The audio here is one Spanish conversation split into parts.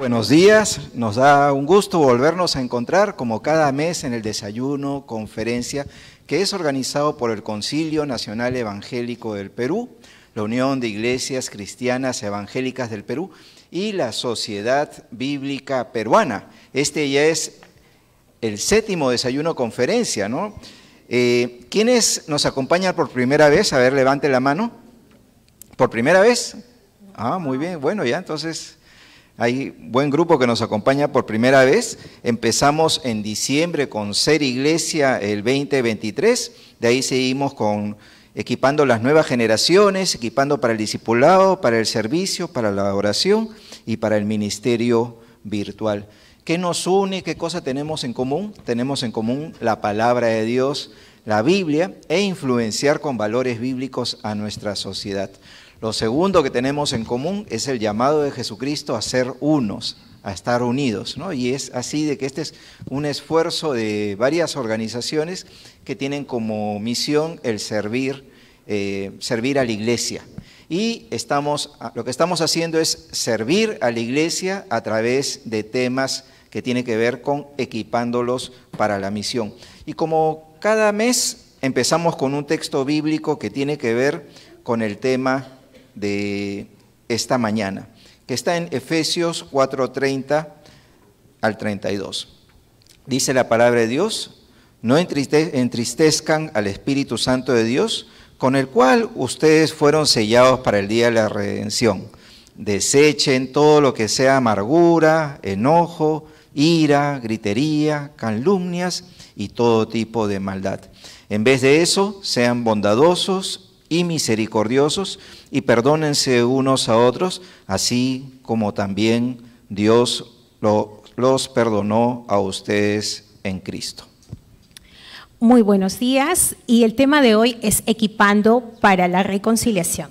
Buenos días, nos da un gusto volvernos a encontrar como cada mes en el desayuno, conferencia, que es organizado por el Concilio Nacional Evangélico del Perú, la Unión de Iglesias Cristianas Evangélicas del Perú y la Sociedad Bíblica Peruana. Este ya es el séptimo desayuno conferencia, ¿no? Eh, ¿Quiénes nos acompañan por primera vez? A ver, levante la mano. ¿Por primera vez? Ah, muy bien, bueno, ya entonces hay buen grupo que nos acompaña por primera vez. Empezamos en diciembre con Ser Iglesia el 2023. De ahí seguimos con equipando las nuevas generaciones, equipando para el discipulado, para el servicio, para la oración y para el ministerio virtual. ¿Qué nos une? ¿Qué cosa tenemos en común? Tenemos en común la palabra de Dios, la Biblia, e influenciar con valores bíblicos a nuestra sociedad. Lo segundo que tenemos en común es el llamado de Jesucristo a ser unos, a estar unidos, ¿no? Y es así de que este es un esfuerzo de varias organizaciones que tienen como misión el servir, eh, servir a la iglesia. Y estamos, lo que estamos haciendo es servir a la iglesia a través de temas que tienen que ver con equipándolos para la misión. Y como cada mes empezamos con un texto bíblico que tiene que ver con el tema de esta mañana, que está en Efesios 4:30 al 32. Dice la palabra de Dios, no entristezcan al Espíritu Santo de Dios, con el cual ustedes fueron sellados para el día de la redención. Desechen todo lo que sea amargura, enojo, ira, gritería, calumnias y todo tipo de maldad. En vez de eso, sean bondadosos y misericordiosos y perdónense unos a otros, así como también Dios los perdonó a ustedes en Cristo. Muy buenos días y el tema de hoy es equipando para la reconciliación.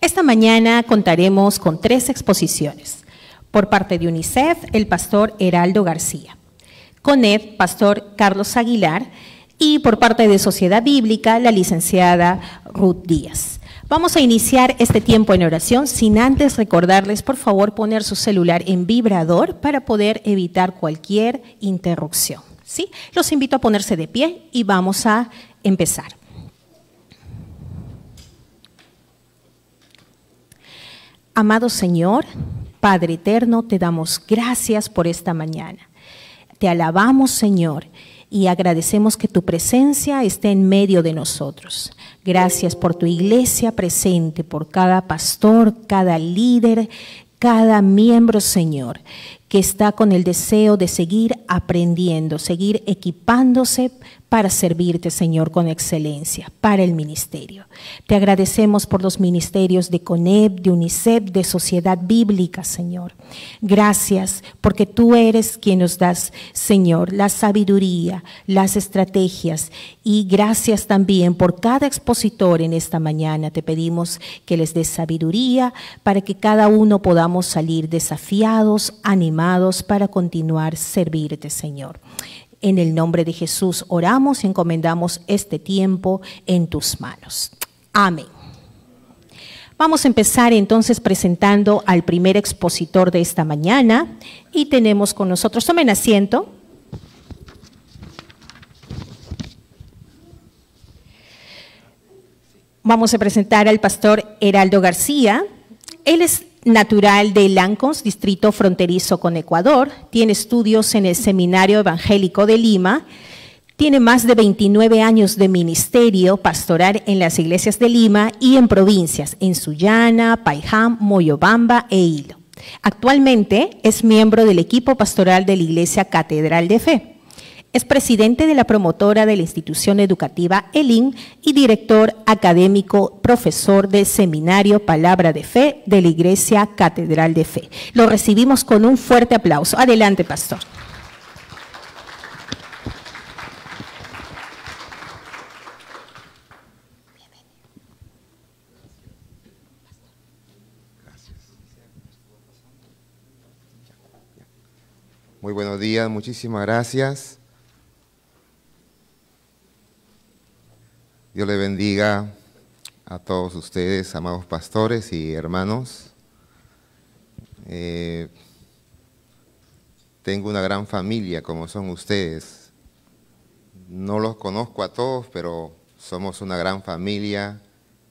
Esta mañana contaremos con tres exposiciones. Por parte de UNICEF, el pastor Heraldo García. Con él, pastor Carlos Aguilar y por parte de Sociedad Bíblica, la licenciada Ruth Díaz. Vamos a iniciar este tiempo en oración sin antes recordarles, por favor, poner su celular en vibrador para poder evitar cualquier interrupción. ¿sí? Los invito a ponerse de pie y vamos a empezar. Amado Señor, Padre eterno, te damos gracias por esta mañana. Te alabamos, Señor y agradecemos que tu presencia esté en medio de nosotros. Gracias por tu iglesia presente, por cada pastor, cada líder, cada miembro, Señor, que está con el deseo de seguir aprendiendo, seguir equipándose para servirte, Señor, con excelencia, para el ministerio. Te agradecemos por los ministerios de CONEP, de UNICEF, de Sociedad Bíblica, Señor. Gracias porque tú eres quien nos das, Señor, la sabiduría, las estrategias y gracias también por cada expositor en esta mañana. Te pedimos que les des sabiduría para que cada uno podamos salir desafiados, animados para continuar servirte, Señor. En el nombre de Jesús oramos y encomendamos este tiempo en tus manos. Amén. Vamos a empezar entonces presentando al primer expositor de esta mañana y tenemos con nosotros, tomen asiento. Vamos a presentar al pastor Heraldo García. Él es natural de Lancos, distrito fronterizo con Ecuador, tiene estudios en el Seminario Evangélico de Lima, tiene más de 29 años de ministerio pastoral en las iglesias de Lima y en provincias, en Sullana, Paiján, Moyobamba e Hilo. Actualmente es miembro del equipo pastoral de la Iglesia Catedral de Fe. Es presidente de la promotora de la institución educativa ELIN y director académico, profesor del Seminario Palabra de Fe de la Iglesia Catedral de Fe. Lo recibimos con un fuerte aplauso. Adelante, pastor. Muy buenos días, muchísimas gracias. Dios le bendiga a todos ustedes, amados pastores y hermanos. Eh, tengo una gran familia como son ustedes. No los conozco a todos, pero somos una gran familia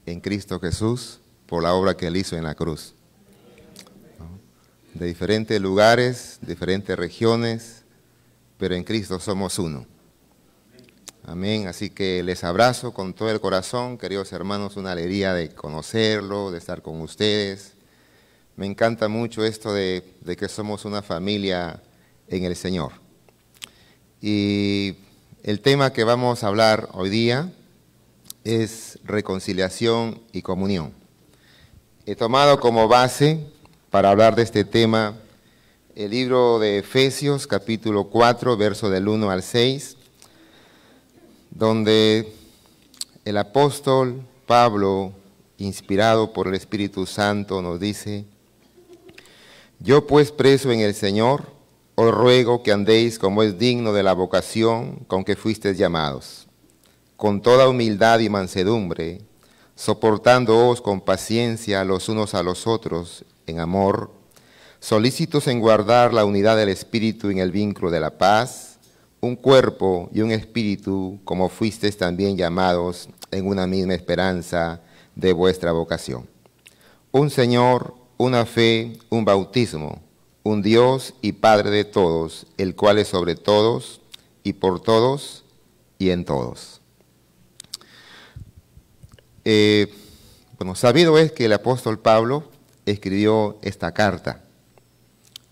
en Cristo Jesús por la obra que Él hizo en la cruz. De diferentes lugares, diferentes regiones, pero en Cristo somos uno. Amén. Así que les abrazo con todo el corazón, queridos hermanos, una alegría de conocerlo, de estar con ustedes. Me encanta mucho esto de, que somos una familia en el Señor. Y el tema que vamos a hablar hoy día es reconciliación y comunión. He tomado como base para hablar de este tema el libro de Efesios capítulo 4, verso del 1 al 6, donde el apóstol Pablo, inspirado por el Espíritu Santo, nos dice, yo pues preso en el Señor, os ruego que andéis como es digno de la vocación con que fuisteis llamados, con toda humildad y mansedumbre, soportándoos con paciencia los unos a los otros en amor, solícitos en guardar la unidad del Espíritu en el vínculo de la paz, un cuerpo y un espíritu, como fuisteis también llamados en una misma esperanza de vuestra vocación. Un Señor, una fe, un bautismo, un Dios y Padre de todos, el cual es sobre todos y por todos y en todos. Eh, bueno, sabido es que el apóstol Pablo escribió esta carta.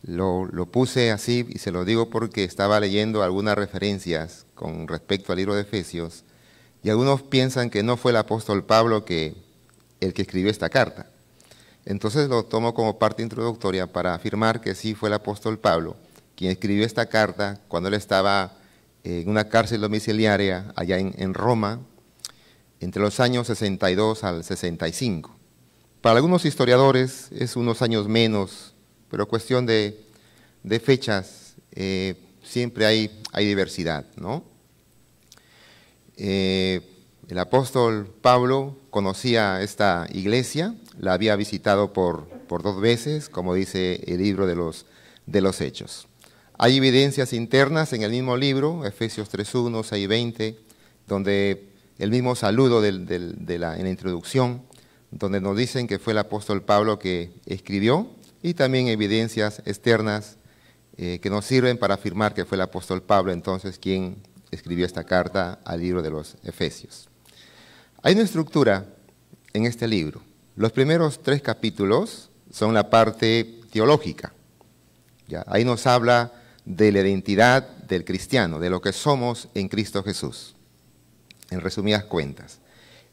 Lo, puse así y se lo digo porque estaba leyendo algunas referencias con respecto al libro de Efesios y algunos piensan que no fue el apóstol Pablo que, el que escribió esta carta. Entonces lo tomo como parte introductoria para afirmar que sí fue el apóstol Pablo quien escribió esta carta cuando él estaba en una cárcel domiciliaria allá en, Roma entre los años 62 al 65. Para algunos historiadores es unos años menos, pero cuestión de, fechas eh, siempre hay, diversidad. Eh, el apóstol Pablo conocía esta iglesia, la había visitado por, dos veces, como dice el libro de los, Hechos. Hay evidencias internas en el mismo libro, Efesios 3.1, 6.20, donde el mismo saludo de en la introducción, donde nos dicen que fue el apóstol Pablo que escribió, y también evidencias externas eh, que nos sirven para afirmar que fue el apóstol Pablo entonces quien escribió esta carta al libro de los Efesios. Hay una estructura en este libro. Los primeros tres capítulos son la parte teológica. Ahí nos habla de la identidad del cristiano, de lo que somos en Cristo Jesús, en resumidas cuentas.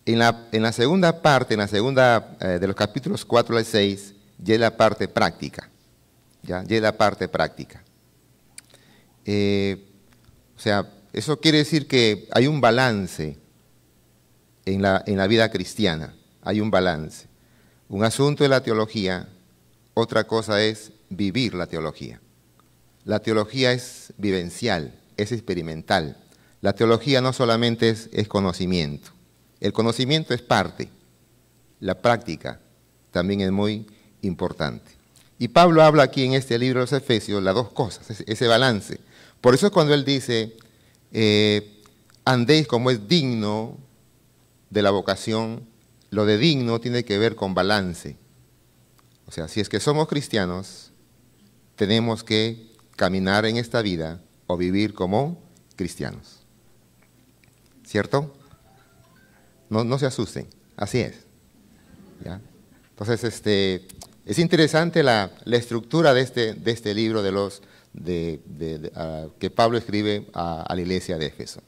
En la, en la segunda parte, en la segunda eh, de los capítulos 4 al 6, ya es la parte práctica. Ya, es la parte práctica. Eh, o sea, eso quiere decir que hay un balance en la, en la vida cristiana, hay un balance. Un asunto es la teología, otra cosa es vivir la teología. La teología es vivencial, es experimental. La teología no solamente es, es, conocimiento. El conocimiento es parte. La práctica también es muy importante. Y Pablo habla aquí en este libro de los Efesios las dos cosas, ese balance. Por eso cuando él dice, eh, andéis como es digno de la vocación, lo de digno tiene que ver con balance. O sea, si es que somos cristianos, tenemos que caminar en esta vida o vivir como cristianos. ¿Cierto? No, no se asusten, así es. Entonces, este, es interesante la, estructura de este, este libro que Pablo escribe a, la iglesia de Éfeso.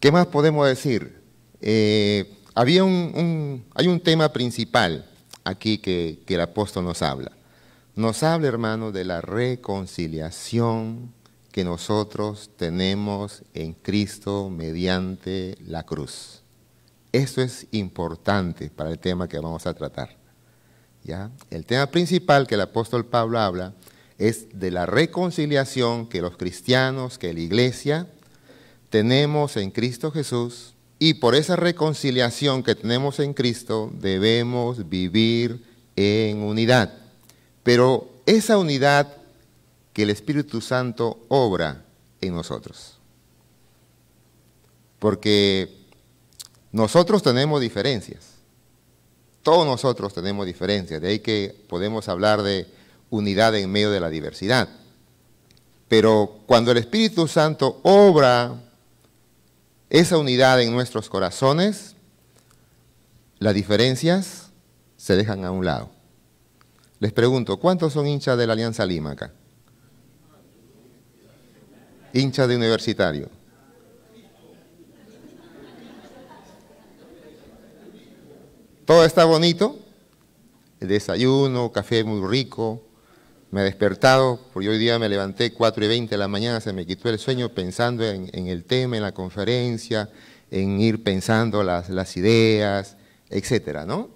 ¿Qué más podemos decir? Eh, hay un tema principal aquí que, el apóstol nos habla. Nos habla, hermano, de la reconciliación que nosotros tenemos en Cristo mediante la cruz. Esto es importante para el tema que vamos a tratar. El tema principal que el apóstol Pablo habla es de la reconciliación que los cristianos, que la iglesia, tenemos en Cristo Jesús y por esa reconciliación que tenemos en Cristo debemos vivir en unidad. Pero esa unidad que el Espíritu Santo obra en nosotros. Porque nosotros tenemos diferencias. Todos nosotros tenemos diferencias. De ahí que podemos hablar de unidad en medio de la diversidad. Pero cuando el Espíritu Santo obra esa unidad en nuestros corazones, las diferencias se dejan a un lado. Les pregunto, ¿cuántos son hinchas de la Alianza Lima acá? Hinchas de universitario. Todo está bonito, el desayuno, café muy rico, me he despertado, porque hoy día me levanté 4 y 20 de la mañana, se me quitó el sueño pensando en, el tema, en la conferencia, en ir pensando las, ideas, etcétera, ¿no?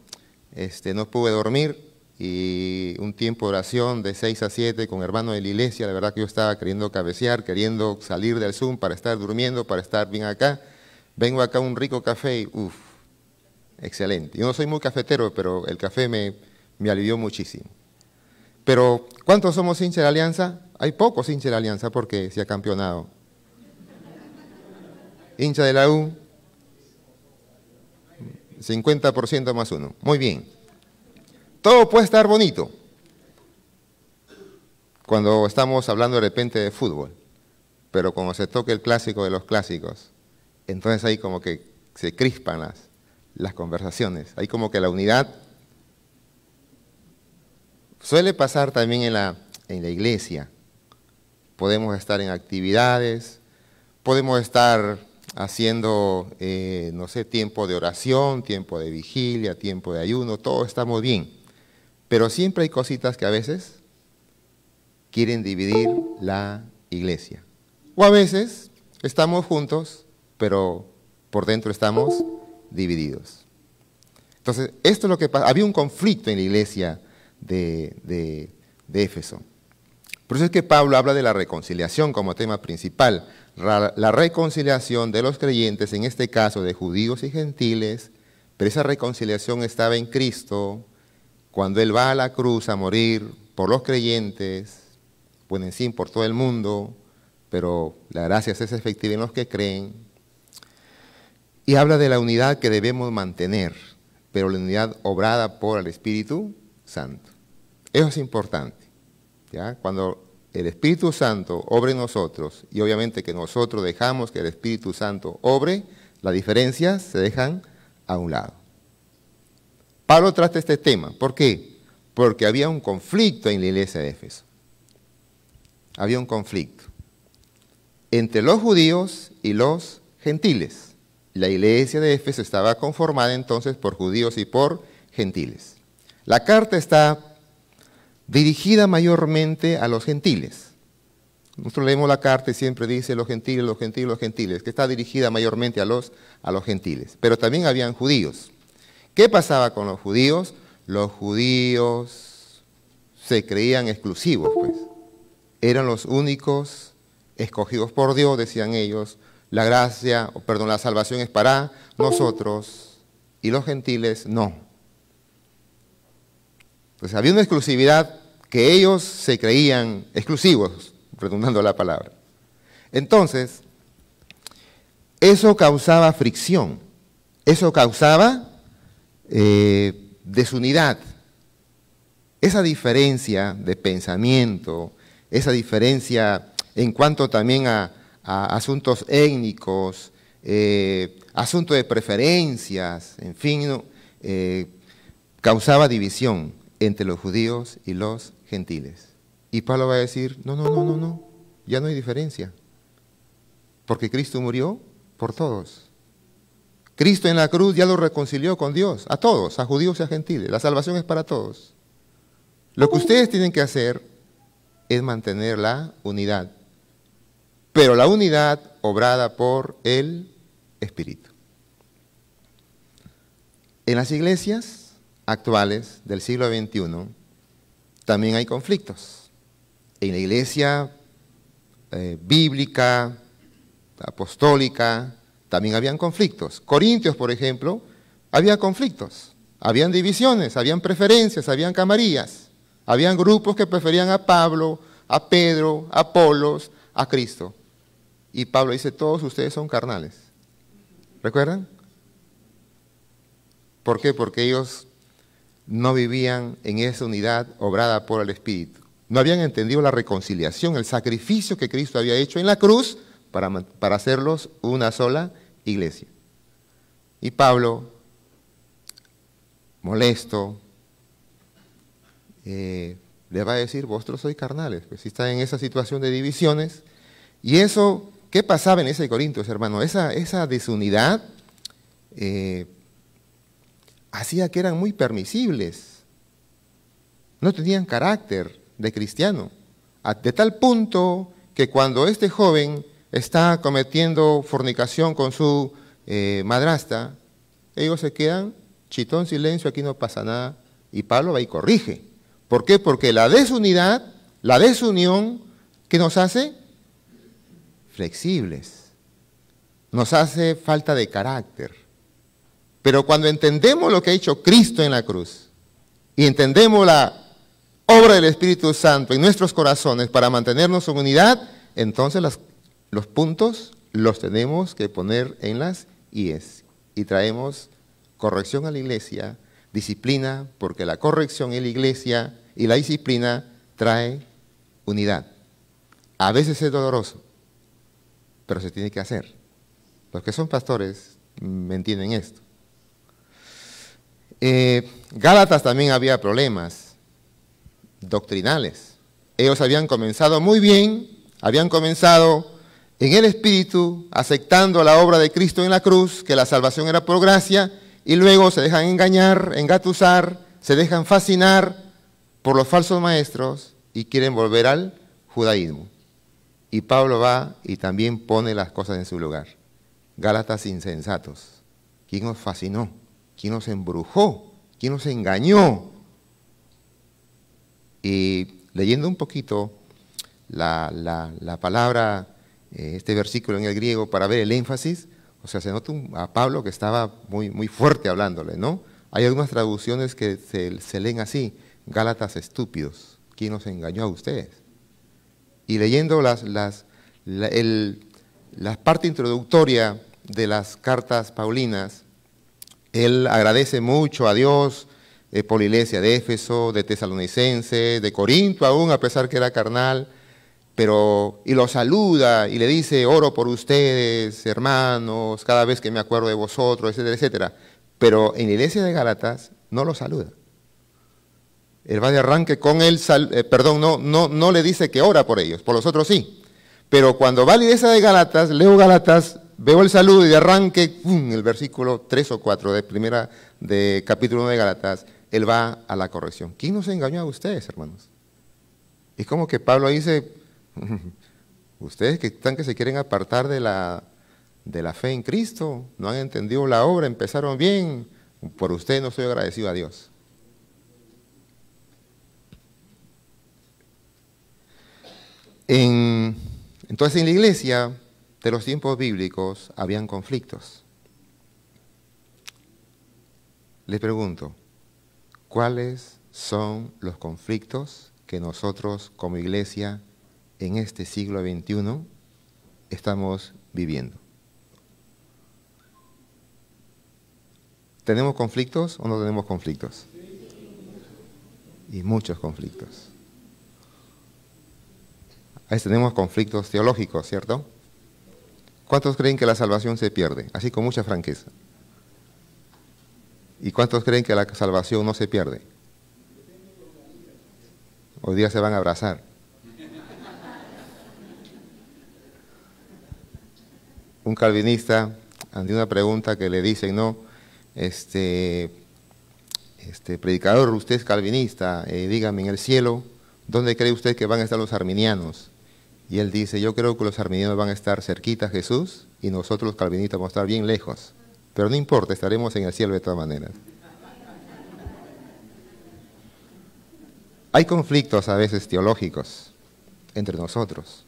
Este, no pude dormir y un tiempo de oración de 6 a 7 con hermano de la iglesia, de verdad que yo estaba queriendo cabecear, queriendo salir del Zoom para estar durmiendo, para estar bien acá. Vengo acá un rico café y uff, excelente. Yo no soy muy cafetero, pero el café me, me alivió muchísimo. Pero, ¿cuántos somos hinchas de Alianza? Hay pocos hinchas de Alianza porque se ha campeonado. Hincha de la U, 50% más uno. Muy bien. Todo puede estar bonito cuando estamos hablando de repente de fútbol, pero cuando se toque el clásico de los clásicos, entonces ahí como que se crispan las, las conversaciones, hay como que la unidad Suele pasar también en la, en la iglesia. Podemos estar en actividades, podemos estar haciendo, eh, no sé, tiempo de oración, tiempo de vigilia, tiempo de ayuno, todo está muy bien. Pero siempre hay cositas que a veces quieren dividir la iglesia. O a veces estamos juntos, pero por dentro estamos divididos. Entonces, esto es lo que pasa. Había un conflicto en la iglesia de, Éfeso. Por eso es que Pablo habla de la reconciliación como tema principal. La reconciliación de los creyentes, en este caso de judíos y gentiles, pero esa reconciliación estaba en Cristo cuando Él va a la cruz a morir por los creyentes, pues en sí, por todo el mundo, pero la gracia es efectiva en los que creen. Y habla de la unidad que debemos mantener, pero la unidad obrada por el Espíritu Santo. Eso es importante. ¿ya? Cuando el Espíritu Santo obre en nosotros y obviamente que nosotros dejamos que el Espíritu Santo obre, las diferencias se dejan a un lado. Pablo trata este tema. ¿Por qué? Porque había un conflicto en la iglesia de Éfeso. Había un conflicto entre los judíos y los gentiles. La iglesia de Éfeso estaba conformada entonces por judíos y por gentiles. La carta está dirigida mayormente a los gentiles. Nosotros leemos la carta y siempre dice los gentiles, los gentiles, los gentiles, que está dirigida mayormente a los, a los gentiles. Pero también habían judíos. ¿Qué pasaba con los judíos? Los judíos se creían exclusivos, pues. Eran los únicos escogidos por Dios, decían ellos. La gracia, o perdón, la salvación es para nosotros y los gentiles no. Pues había una exclusividad que ellos se creían exclusivos, redundando la palabra. Entonces, eso causaba fricción, eso causaba eh, desunidad. Esa diferencia de pensamiento, esa diferencia en cuanto también a, asuntos étnicos, eh, asuntos de preferencias, en fin, eh, causaba división entre los judíos y los gentiles. Y Pablo va a decir, no, no, no, no, no, ya no hay diferencia. Porque Cristo murió por todos. Cristo en la cruz ya lo reconcilió con Dios, a todos, a judíos y a gentiles. La salvación es para todos. Lo que ustedes tienen que hacer es mantener la unidad, pero la unidad obrada por el Espíritu. En las iglesias actuales del siglo XXI, también hay conflictos. En la iglesia eh, bíblica, apostólica, también habían conflictos. Corintios, por ejemplo, había conflictos, habían divisiones, habían preferencias, habían camarillas, habían grupos que preferían a Pablo, a Pedro, a Apolos, a Cristo. Y Pablo dice, todos ustedes son carnales. ¿Recuerdan? ¿Por qué? Porque ellos no vivían en esa unidad obrada por el Espíritu. No habían entendido la reconciliación, el sacrificio que Cristo había hecho en la cruz para, para hacerlos una sola iglesia. Y Pablo, molesto, eh, le va a decir, vosotros sois carnales, pues si están en esa situación de divisiones. Y eso, ¿qué pasaba en ese Corintios, hermano? Esa, desunidad eh, hacía que eran muy permisibles, no tenían carácter de cristiano, de tal punto que cuando este joven está cometiendo fornicación con su eh, madrastra, ellos se quedan, chitón silencio, aquí no pasa nada, y Pablo va y corrige. ¿Por qué? Porque la desunidad, la desunión, ¿qué nos hace? Flexibles. Nos hace falta de carácter. Pero cuando entendemos lo que ha hecho Cristo en la cruz y entendemos la obra del Espíritu Santo en nuestros corazones para mantenernos en unidad, entonces los puntos los tenemos que poner en las IES y traemos corrección a la iglesia, disciplina, porque la corrección en la iglesia y la disciplina trae unidad. A veces es doloroso, pero se tiene que hacer. Los que son pastores me entienden esto. Eh, Gálatas también había problemas doctrinales. Ellos habían comenzado muy bien, habían comenzado en el Espíritu, aceptando la obra de Cristo en la cruz, que la salvación era por gracia, y luego se dejan engañar, engatusar, se dejan fascinar por los falsos maestros y quieren volver al judaísmo. Y Pablo va y también pone las cosas en su lugar. Gálatas insensatos. ¿Quién nos fascinó? ¿Quién nos embrujó? ¿Quién nos engañó? Y leyendo un poquito la, palabra, eh, este versículo en el griego, para ver el énfasis, o sea, se nota a Pablo que estaba muy, muy fuerte hablándole, ¿no? Hay algunas traducciones que se, leen así, Gálatas estúpidos, ¿quién nos engañó a ustedes? Y leyendo las, las, la, la parte introductoria de las cartas paulinas, él agradece mucho a Dios eh, por la iglesia de Éfeso, de Tesalonicense, de Corinto aún, a pesar que era carnal, pero y lo saluda y le dice, oro por ustedes, hermanos, cada vez que me acuerdo de vosotros, etcétera, etcétera. Pero en la iglesia de Gálatas no lo saluda. Él va de arranque con él, eh, perdón, no, no, no le dice que ora por ellos, por los otros sí. Pero cuando va a la iglesia de Gálatas, leo Gálatas, veo el saludo y de arranque, ¡pum! el versículo 3 o 4 de primera de capítulo 1 de Gálatas, él va a la corrección. ¿Quién nos engañó a ustedes, hermanos? Es como que Pablo dice, ustedes que están que se quieren apartar de la, de la fe en Cristo, no han entendido la obra, empezaron bien, por ustedes no soy agradecido a Dios. Entonces en la iglesia de los tiempos bíblicos habían conflictos. Les pregunto, ¿Cuáles son los conflictos que nosotros como iglesia en este siglo XXI estamos viviendo? ¿Tenemos conflictos o no tenemos conflictos? Y muchos conflictos. Ahí tenemos conflictos teológicos, ¿cierto? ¿Cuántos creen que la salvación se pierde? Así con mucha franqueza. ¿Y cuántos creen que la salvación no se pierde? Hoy día se van a abrazar. Un calvinista, ante una pregunta que le dicen, no, este, este predicador, usted es calvinista, eh, dígame en el cielo, ¿dónde cree usted que van a estar los arminianos? Y él dice, yo creo que los arminianos van a estar cerquita a Jesús y nosotros los calvinistas vamos a estar bien lejos. Pero no importa, estaremos en el cielo de todas maneras. Hay conflictos a veces teológicos entre nosotros.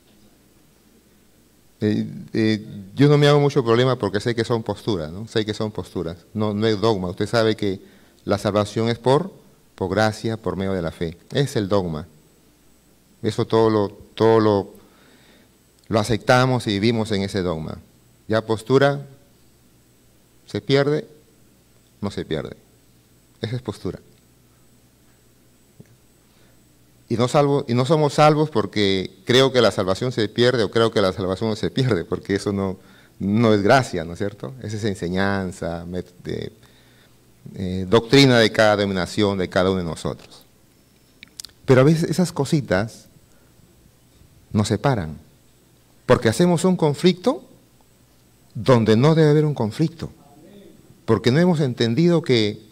Eh, eh, yo no me hago mucho problema porque sé que son posturas, ¿no? Sé que son posturas, no, no es dogma. Usted sabe que la salvación es por, por gracia, por medio de la fe. Es el dogma. Eso todo lo, todo lo, lo aceptamos y vivimos en ese dogma. Ya postura, ¿se pierde? No se pierde. Esa es postura. Y no, salvo, y no somos salvos porque creo que la salvación se pierde o creo que la salvación no se pierde, porque eso no, no es gracia, ¿no es cierto? Esa es enseñanza, eh, doctrina de cada dominación, de cada uno de nosotros. Pero a veces esas cositas nos separan, porque hacemos un conflicto donde no debe haber un conflicto, porque no hemos entendido que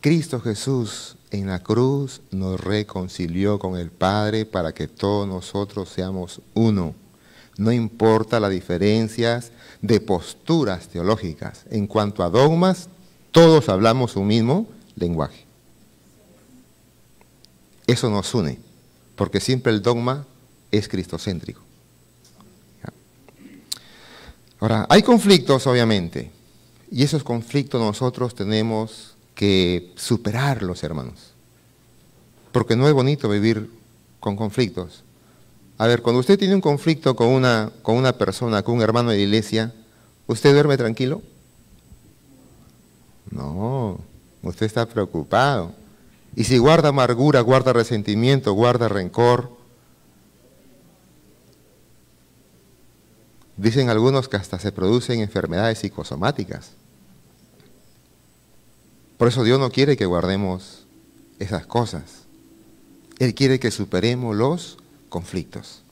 Cristo Jesús en la cruz nos reconcilió con el Padre para que todos nosotros seamos uno. No importa las diferencias de posturas teológicas. En cuanto a dogmas, todos hablamos un mismo lenguaje. Eso nos une, porque siempre el dogma es cristocéntrico. Ahora, hay conflictos, obviamente, y esos conflictos nosotros tenemos que superarlos, hermanos. Porque no es bonito vivir con conflictos. A ver, cuando usted tiene un conflicto con una, con una persona, con un hermano de la iglesia, ¿usted duerme tranquilo? No, usted está preocupado. Y si guarda amargura, guarda resentimiento, guarda rencor, dicen algunos que hasta se producen enfermedades psicosomáticas. Por eso Dios no quiere que guardemos esas cosas. Él quiere que superemos los conflictos.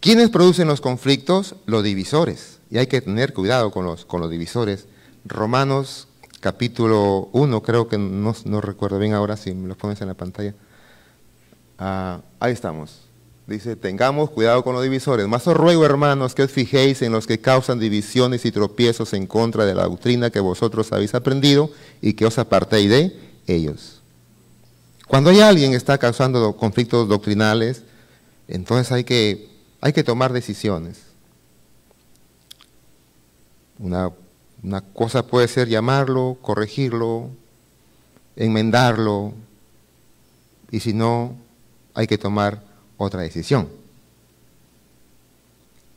¿Quiénes producen los conflictos? Los divisores. Y hay que tener cuidado con los, con los divisores. Romanos capítulo 1, creo que no, recuerdo bien ahora si me lo pones en la pantalla. Ah, ahí estamos. Dice, tengamos cuidado con los divisores. Más os ruego, hermanos, que os fijéis en los que causan divisiones y tropiezos en contra de la doctrina que vosotros habéis aprendido y que os apartéis de ellos. Cuando hay alguien que está causando conflictos doctrinales, entonces hay que, hay que tomar decisiones. Una, una cosa puede ser llamarlo, corregirlo, enmendarlo, y si no, hay que tomar otra decisión.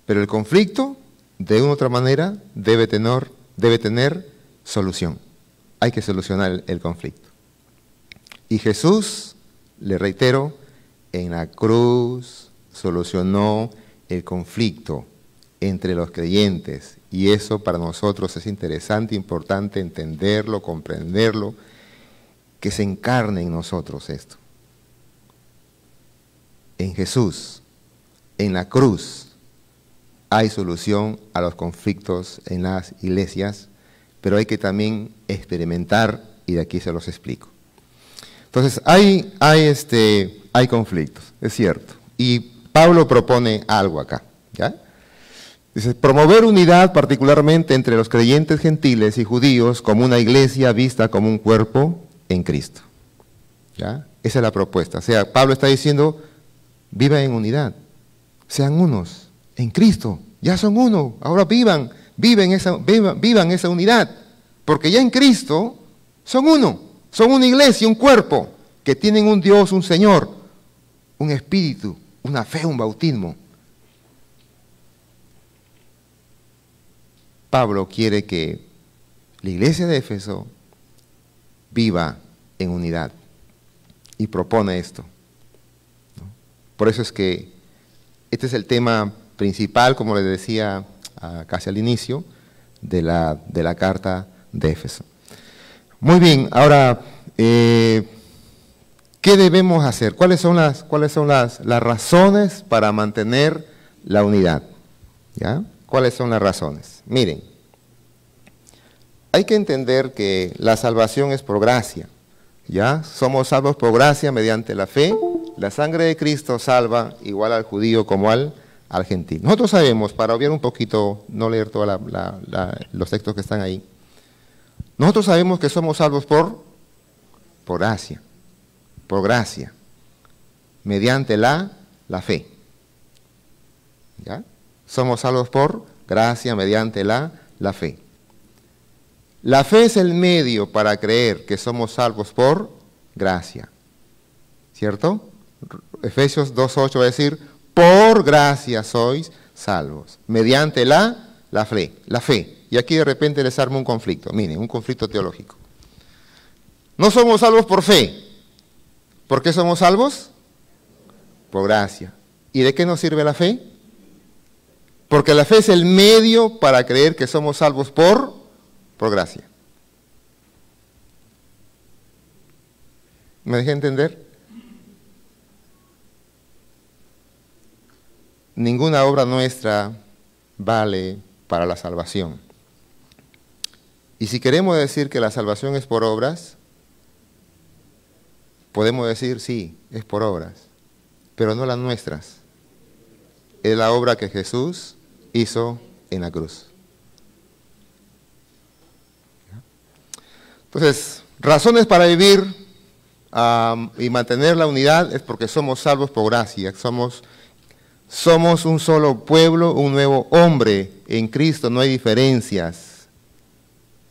Pero el conflicto, de una u otra manera, debe tener, debe tener solución. Hay que solucionar el, conflicto. Y Jesús, le reitero, en la cruz solucionó el conflicto entre los creyentes. Y eso para nosotros es interesante, importante entenderlo, comprenderlo, que se encarne en nosotros esto en Jesús, en la cruz, hay solución a los conflictos en las iglesias, pero hay que también experimentar, y de aquí se los explico. Entonces, hay, hay, este, hay conflictos, es cierto. Y Pablo propone algo acá. ¿ya? Dice, promover unidad particularmente entre los creyentes gentiles y judíos como una iglesia vista como un cuerpo en Cristo. ¿ya? Esa es la propuesta. O sea, Pablo está diciendo, vivan en unidad, sean unos en Cristo, ya son uno, ahora vivan, viven esa, vivan, esa unidad, porque ya en Cristo son uno, son una iglesia, un cuerpo, que tienen un Dios, un Señor, un espíritu, una fe, un bautismo. Pablo quiere que la iglesia de Éfeso viva en unidad y propone esto. Por eso es que este es el tema principal, como les decía ah, casi al inicio, de la, de la carta de Éfeso. Muy bien, ahora, eh, ¿qué debemos hacer? ¿Cuáles son las, cuáles son las, las razones para mantener la unidad? ¿Ya? ¿Cuáles son las razones? Miren, hay que entender que la salvación es por gracia. ¿Ya? Somos salvos por gracia mediante la fe la sangre de Cristo salva igual al judío como al, gentil. Nosotros sabemos, para obviar un poquito, no leer todos los textos que están ahí, nosotros sabemos que somos salvos por, por gracia, por gracia, mediante la, la fe. ¿Ya? Somos salvos por gracia, mediante la, la fe. La fe es el medio para creer que somos salvos por gracia. ¿Cierto? Efesios 2.8 va a decir, por gracia sois salvos, mediante la, la fe, la fe. Y aquí de repente les arma un conflicto, miren, un conflicto teológico. No somos salvos por fe. ¿Por qué somos salvos? Por gracia. ¿Y de qué nos sirve la fe? Porque la fe es el medio para creer que somos salvos por, por gracia. ¿Me dejé entender? Ninguna obra nuestra vale para la salvación. Y si queremos decir que la salvación es por obras, podemos decir sí, es por obras, pero no las nuestras. Es la obra que Jesús hizo en la cruz. Entonces, razones para vivir y mantener la unidad es porque somos salvos por gracia, somos, somos un solo pueblo, un nuevo hombre en Cristo, no hay diferencias,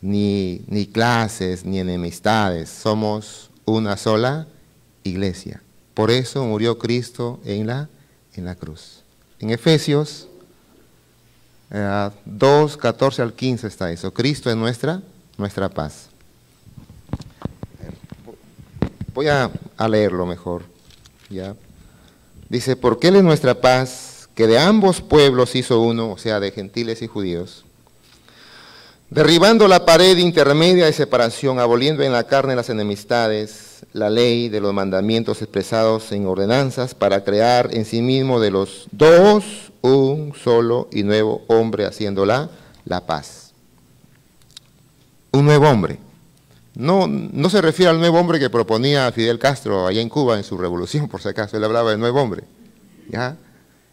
ni, ni clases, ni enemistades, somos una sola iglesia. Por eso murió Cristo en la, en la cruz. En Efesios 2, eh, 14 al 15 está eso. Cristo es nuestra, nuestra paz. Voy a, leerlo mejor. ¿ya? Dice, porque Él es nuestra paz, que de ambos pueblos hizo uno, o sea, de gentiles y judíos, derribando la pared intermedia de separación, aboliendo en la carne las enemistades, la ley de los mandamientos expresados en ordenanzas, para crear en sí mismo de los dos un solo y nuevo hombre, haciéndola la paz. Un nuevo hombre. No, no se refiere al nuevo hombre que proponía Fidel Castro allá en Cuba en su revolución, por si acaso, él hablaba del nuevo hombre. ¿ya?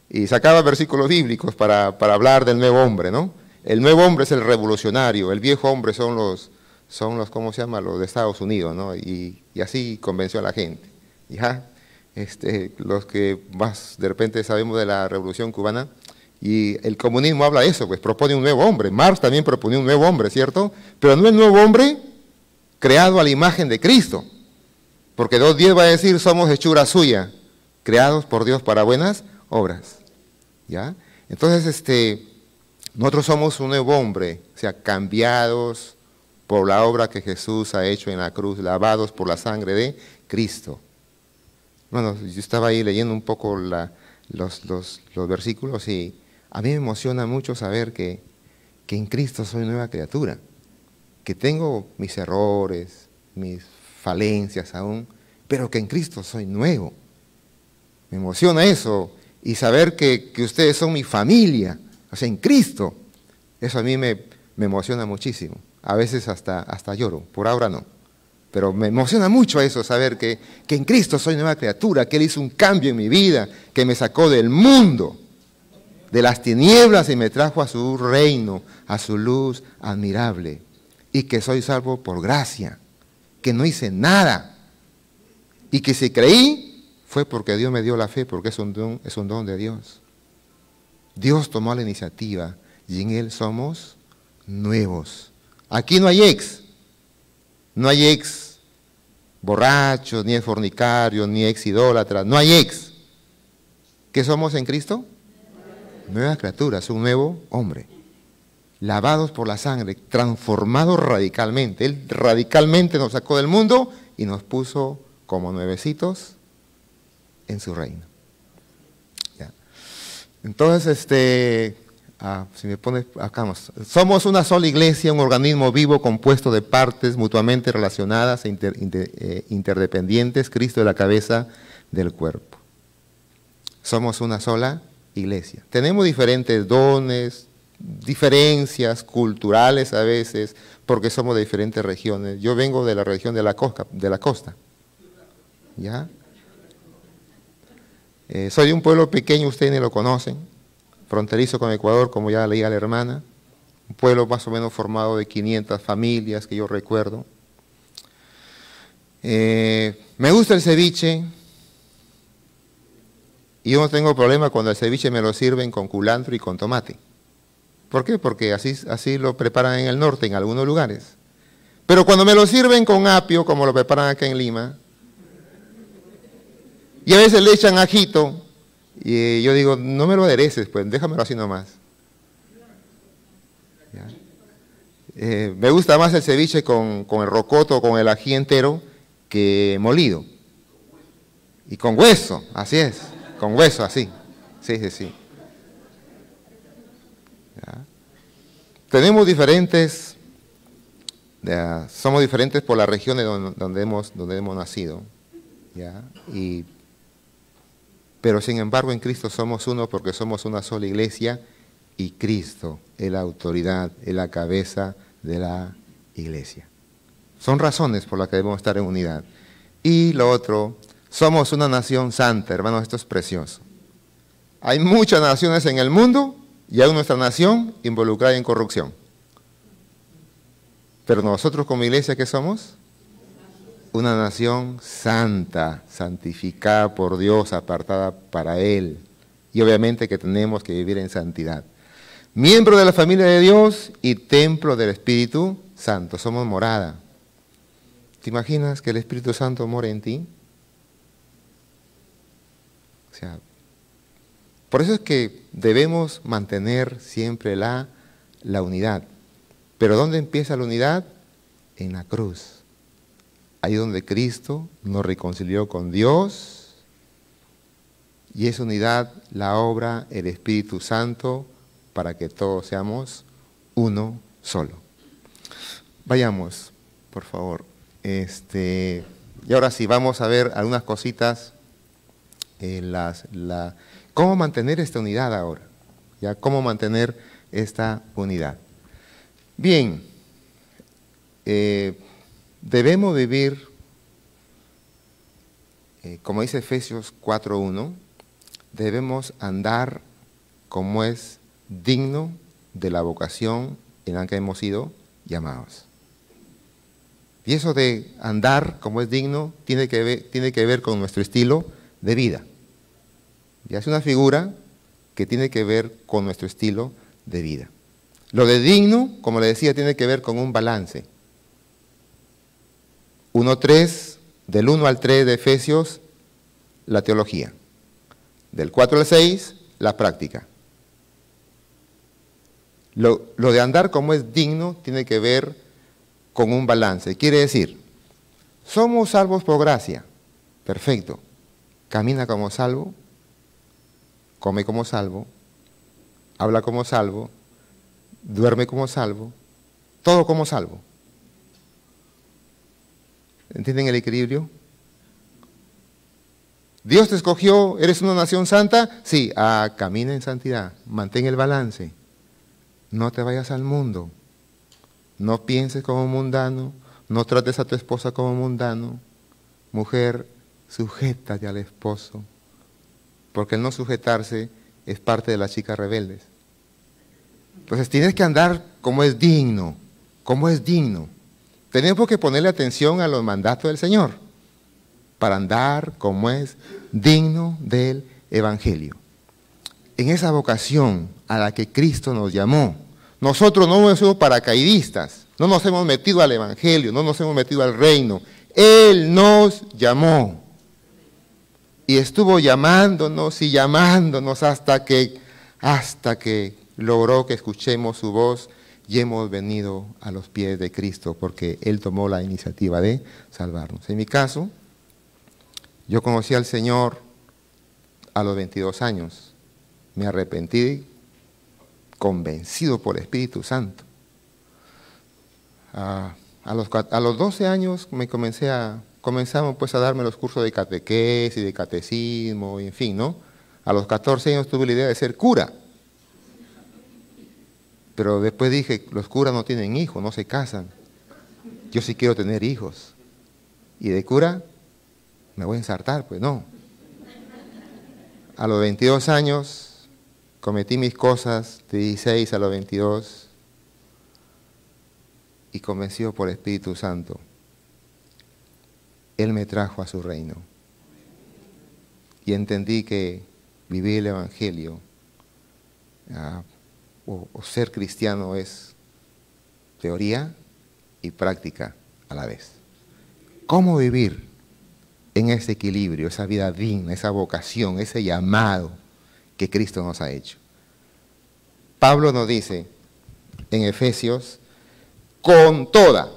Y sacaba versículos bíblicos para, hablar del nuevo hombre, ¿no? El nuevo hombre es el revolucionario, el viejo hombre son los, son los ¿cómo se llama?, los de Estados Unidos, ¿no? Y, así convenció a la gente. ¿ya? Este, los que más de repente sabemos de la revolución cubana, y el comunismo habla de eso, pues propone un nuevo hombre. Marx también proponía un nuevo hombre, ¿cierto? Pero no el nuevo hombre creado a la imagen de Cristo. Porque 2.10 va a decir, somos hechura suya, creados por Dios para buenas obras. ¿Ya? Entonces, este, nosotros somos un nuevo hombre, o sea, cambiados por la obra que Jesús ha hecho en la cruz, lavados por la sangre de Cristo. Bueno, yo estaba ahí leyendo un poco los, los, versículos y a mí me emociona mucho saber que, que en Cristo soy nueva criatura que tengo mis errores, mis falencias aún, pero que en Cristo soy nuevo. Me emociona eso y saber que, ustedes son mi familia, o sea, en Cristo. Eso a mí me, emociona muchísimo. A veces hasta, hasta lloro, por ahora no. Pero me emociona mucho eso, saber que, que en Cristo soy nueva criatura, que Él hizo un cambio en mi vida, que me sacó del mundo, de las tinieblas y me trajo a su reino, a su luz admirable y que soy salvo por gracia, que no hice nada y que si creí fue porque Dios me dio la fe, porque es un don, es un don de Dios. Dios tomó la iniciativa y en Él somos nuevos. Aquí no hay ex, no hay ex borrachos, ni ex fornicarios, ni ex idólatras, no hay ex. ¿Qué somos en Cristo? Nuevas criaturas, un nuevo hombre lavados por la sangre, transformados radicalmente. Él radicalmente nos sacó del mundo y nos puso como nuevecitos en su reino. Entonces, este, ah, si me pones acá, somos una sola iglesia, un organismo vivo compuesto de partes mutuamente relacionadas e eh, interdependientes. Cristo es la cabeza del cuerpo. Somos una sola iglesia. Tenemos diferentes dones, diferencias culturales a veces, porque somos de diferentes regiones. Yo vengo de la región de la costa. De la costa ¿ya? Eh, soy de un pueblo pequeño, ustedes ni lo conocen, fronterizo con Ecuador, como ya leía la hermana, un pueblo más o menos formado de 500 familias que yo recuerdo. Eh, me gusta el ceviche, y yo no tengo problema cuando el ceviche me lo sirven con culantro y con tomate. ¿Por qué? Porque así, así lo preparan en el norte, en algunos lugares. Pero cuando me lo sirven con apio, como lo preparan acá en Lima, Y a veces le echan ajito y yo digo, no me lo adereces, pues déjamelo así nomás. Eh, me gusta más el ceviche con, con el rocoto, con el ají entero, que molido. Y con hueso, así es, con hueso, así. Sí, sí, sí. Tenemos diferentes, somos diferentes por las regiones donde, hemos, nacido. ¿ya? Pero sin embargo en Cristo somos uno porque somos una sola iglesia y Cristo es la autoridad, es la cabeza de la iglesia. Son razones por las que debemos estar en unidad. Y lo otro, somos una nación santa, hermanos, esto es precioso. Hay muchas naciones en el mundo y aún nuestra nación involucrada en corrupción. Pero nosotros como iglesia, ¿qué somos? Una nación santa, santificada por Dios, apartada para Él. Y obviamente que tenemos que vivir en santidad. Miembro de la familia de Dios y templo del Espíritu Santo. Somos morada. ¿Te imaginas que el Espíritu Santo mora en ti? O sea, por eso es que debemos mantener siempre la, la unidad. Pero ¿dónde empieza la unidad? En la cruz. Ahí donde Cristo nos reconcilió con Dios y esa unidad la obra el Espíritu Santo para que todos seamos uno solo. Vayamos, por favor. Este, y ahora sí, vamos a ver algunas cositas. en las, la, ¿Cómo mantener esta unidad ahora? ¿Ya? ¿Cómo mantener esta unidad? Bien, eh, debemos vivir, eh, como dice Efesios 4.1, debemos andar como es digno de la vocación en la que hemos sido llamados. Y eso de andar como es digno tiene que ver, tiene que ver con nuestro estilo de vida. Y es una figura que tiene que ver con nuestro estilo de vida. Lo de digno, como le decía, tiene que ver con un balance. 1.3, del 1 al 3 de Efesios, la teología. Del 4 al 6, la práctica. Lo, de andar como es digno tiene que ver con un balance. Quiere decir, somos salvos por gracia. Perfecto. Camina como salvo, come como salvo, habla como salvo, duerme como salvo, todo como salvo. ¿Entienden el equilibrio? Dios te escogió, eres una nación santa, sí, ah, camina en santidad, mantén el balance, no te vayas al mundo, no pienses como mundano, no trates a tu esposa como mundano, mujer, sujétate al esposo, porque el no sujetarse es parte de las chicas rebeldes. Entonces tienes que andar como es digno, como es digno. Tenemos que ponerle atención a los mandatos del Señor para andar como es digno del Evangelio. En esa vocación a la que Cristo nos llamó, nosotros no hemos sido paracaidistas, no nos hemos metido al Evangelio, no nos hemos metido al reino. Él nos llamó y estuvo llamándonos y llamándonos hasta que, hasta que logró que escuchemos su voz y hemos venido a los pies de Cristo porque Él tomó la iniciativa de salvarnos. En mi caso, yo conocí al Señor a los 22 años. Me arrepentí convencido por el Espíritu Santo. Ah, a, los, a los 12 años me comencé a comenzamos pues a darme los cursos de catequesis, de catecismo, y en fin, ¿no? A los 14 años tuve la idea de ser cura. Pero después dije, los curas no tienen hijos, no se casan. Yo sí quiero tener hijos. Y de cura me voy a ensartar, pues no. A los 22 años cometí mis cosas, de 16 a los 22, y convencido por el Espíritu Santo él me trajo a su reino. Y entendí que vivir el Evangelio ah, o, ser cristiano es teoría y práctica a la vez. ¿Cómo vivir? en ese equilibrio, esa vida digna, esa vocación, ese llamado que Cristo nos ha hecho. Pablo nos dice en Efesios, con toda,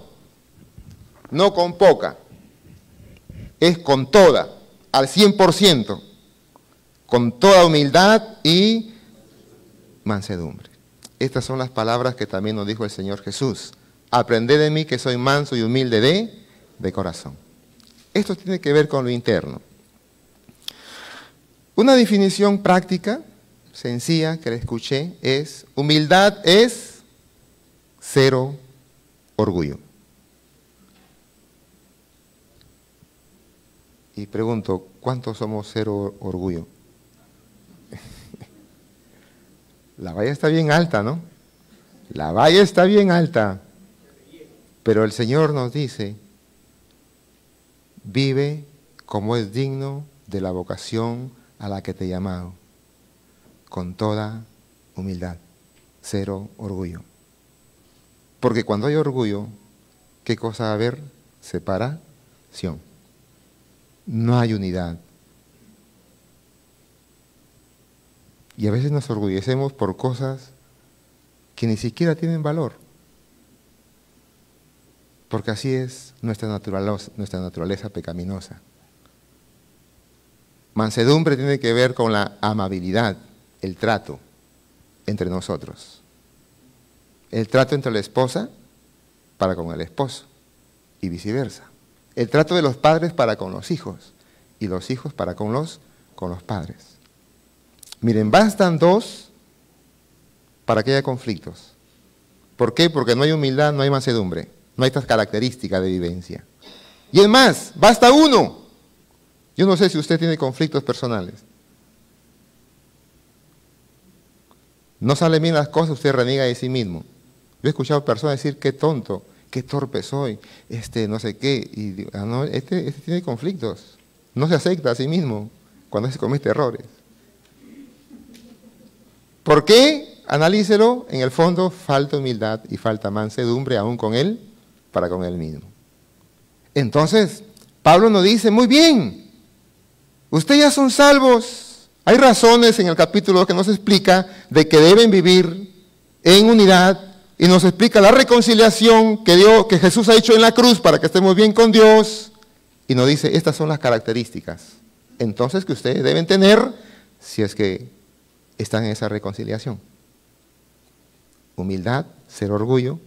no con poca, es con toda, al 100%, con toda humildad y mansedumbre. Estas son las palabras que también nos dijo el Señor Jesús. Aprended de mí que soy manso y humilde de, de corazón. Esto tiene que ver con lo interno. Una definición práctica, sencilla, que le escuché, es humildad es cero orgullo. Y pregunto, ¿cuántos somos cero orgullo? La valla está bien alta, ¿no? La valla está bien alta. Pero el Señor nos dice, vive como es digno de la vocación a la que te he llamado, con toda humildad, cero orgullo. Porque cuando hay orgullo, ¿qué cosa va a haber? Separación. No hay unidad. Y a veces nos orgullecemos por cosas que ni siquiera tienen valor. Porque así es nuestra naturaleza, pecaminosa. Mansedumbre tiene que ver con la amabilidad, el trato entre nosotros. El trato entre la esposa para con el esposo y viceversa. El trato de los padres para con los hijos y los hijos para con los, con los padres. Miren, bastan dos para que haya conflictos. ¿Por qué? Porque no hay humildad, no hay mansedumbre. No hay estas características de vivencia. Y es más, basta uno. Yo no sé si usted tiene conflictos personales. No sale bien las cosas, usted reniega de sí mismo. Yo he escuchado personas decir, qué tonto, qué torpe soy, este, no sé qué. Y ah, no, este, este tiene conflictos. No se acepta a sí mismo cuando se comete errores. ¿Por qué? Analícelo. En el fondo, falta humildad y falta mansedumbre aún con él para con él mismo. Entonces, Pablo nos dice, muy bien, ustedes ya son salvos. Hay razones en el capítulo que nos explica de que deben vivir en unidad y nos explica la reconciliación que, Dios, que Jesús ha hecho en la cruz para que estemos bien con Dios. Y nos dice, estas son las características. Entonces que ustedes deben tener si es que están en esa reconciliación. Humildad, ser orgullo,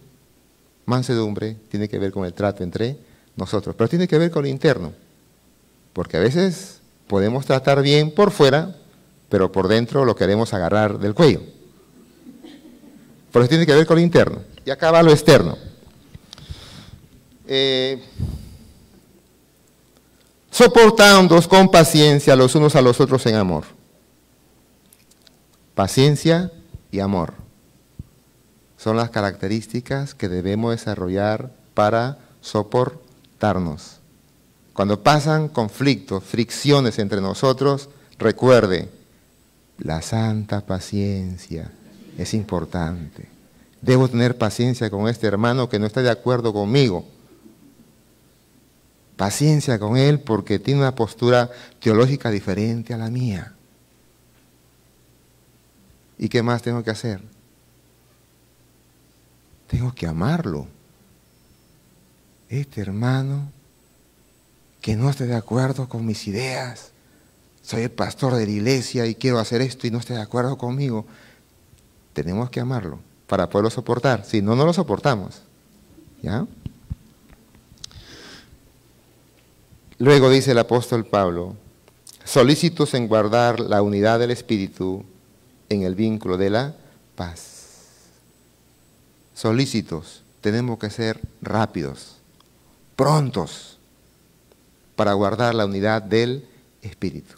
mansedumbre tiene que ver con el trato entre nosotros, pero tiene que ver con lo interno, porque a veces podemos tratar bien por fuera, pero por dentro lo queremos agarrar del cuello. Por eso tiene que ver con lo interno. Y acá va lo externo. Eh, soportándoos con paciencia los unos a los otros en amor. Paciencia y amor son las características que debemos desarrollar para soportarnos. Cuando pasan conflictos, fricciones entre nosotros, recuerde, la santa paciencia es importante. Debo tener paciencia con este hermano que no está de acuerdo conmigo. Paciencia con él porque tiene una postura teológica diferente a la mía. ¿Y qué más tengo que hacer? Tengo que amarlo. Este hermano que no esté de acuerdo con mis ideas, soy el pastor de la iglesia y quiero hacer esto y no esté de acuerdo conmigo, tenemos que amarlo para poderlo soportar. Si no, no lo soportamos. ¿Ya? Luego dice el apóstol Pablo, solícitos en guardar la unidad del Espíritu en el vínculo de la paz solícitos, tenemos que ser rápidos, prontos, para guardar la unidad del Espíritu.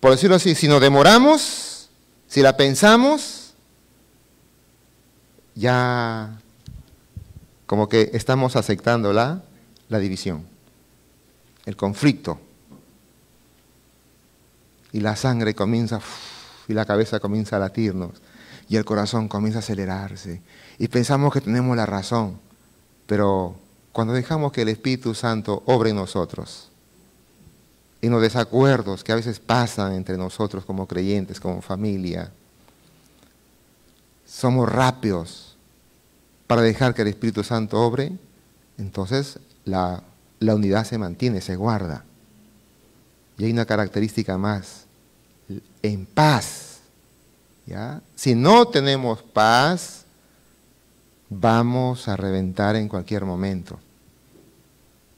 Por decirlo así, si nos demoramos, si la pensamos, ya como que estamos aceptando la, división, el conflicto. Y la sangre comienza, y la cabeza comienza a latirnos y el corazón comienza a acelerarse y pensamos que tenemos la razón, pero cuando dejamos que el Espíritu Santo obre en nosotros, en los desacuerdos que a veces pasan entre nosotros como creyentes, como familia, somos rápidos para dejar que el Espíritu Santo obre, entonces la, la unidad se mantiene, se guarda. Y hay una característica más, en paz. ¿ya? Si no tenemos paz, vamos a reventar en cualquier momento.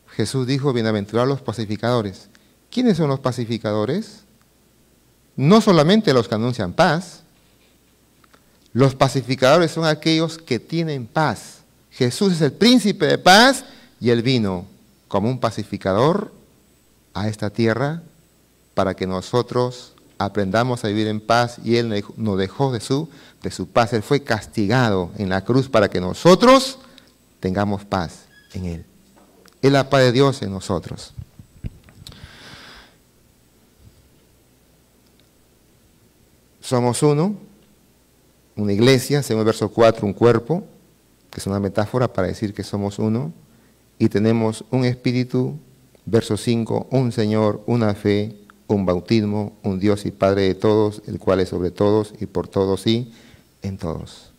Jesús dijo, bienaventurados los pacificadores. ¿Quiénes son los pacificadores? No solamente los que anuncian paz, los pacificadores son aquellos que tienen paz. Jesús es el príncipe de paz y él vino como un pacificador a esta tierra para que nosotros aprendamos a vivir en paz y Él nos dejó de su, de su paz. Él fue castigado en la cruz para que nosotros tengamos paz en Él. Es la paz de Dios en nosotros. Somos uno, una iglesia, según el verso 4, un cuerpo, que es una metáfora para decir que somos uno, y tenemos un espíritu, verso 5, un Señor, una fe, un bautismo, un Dios y Padre de todos, el cual es sobre todos y por todos y en todos.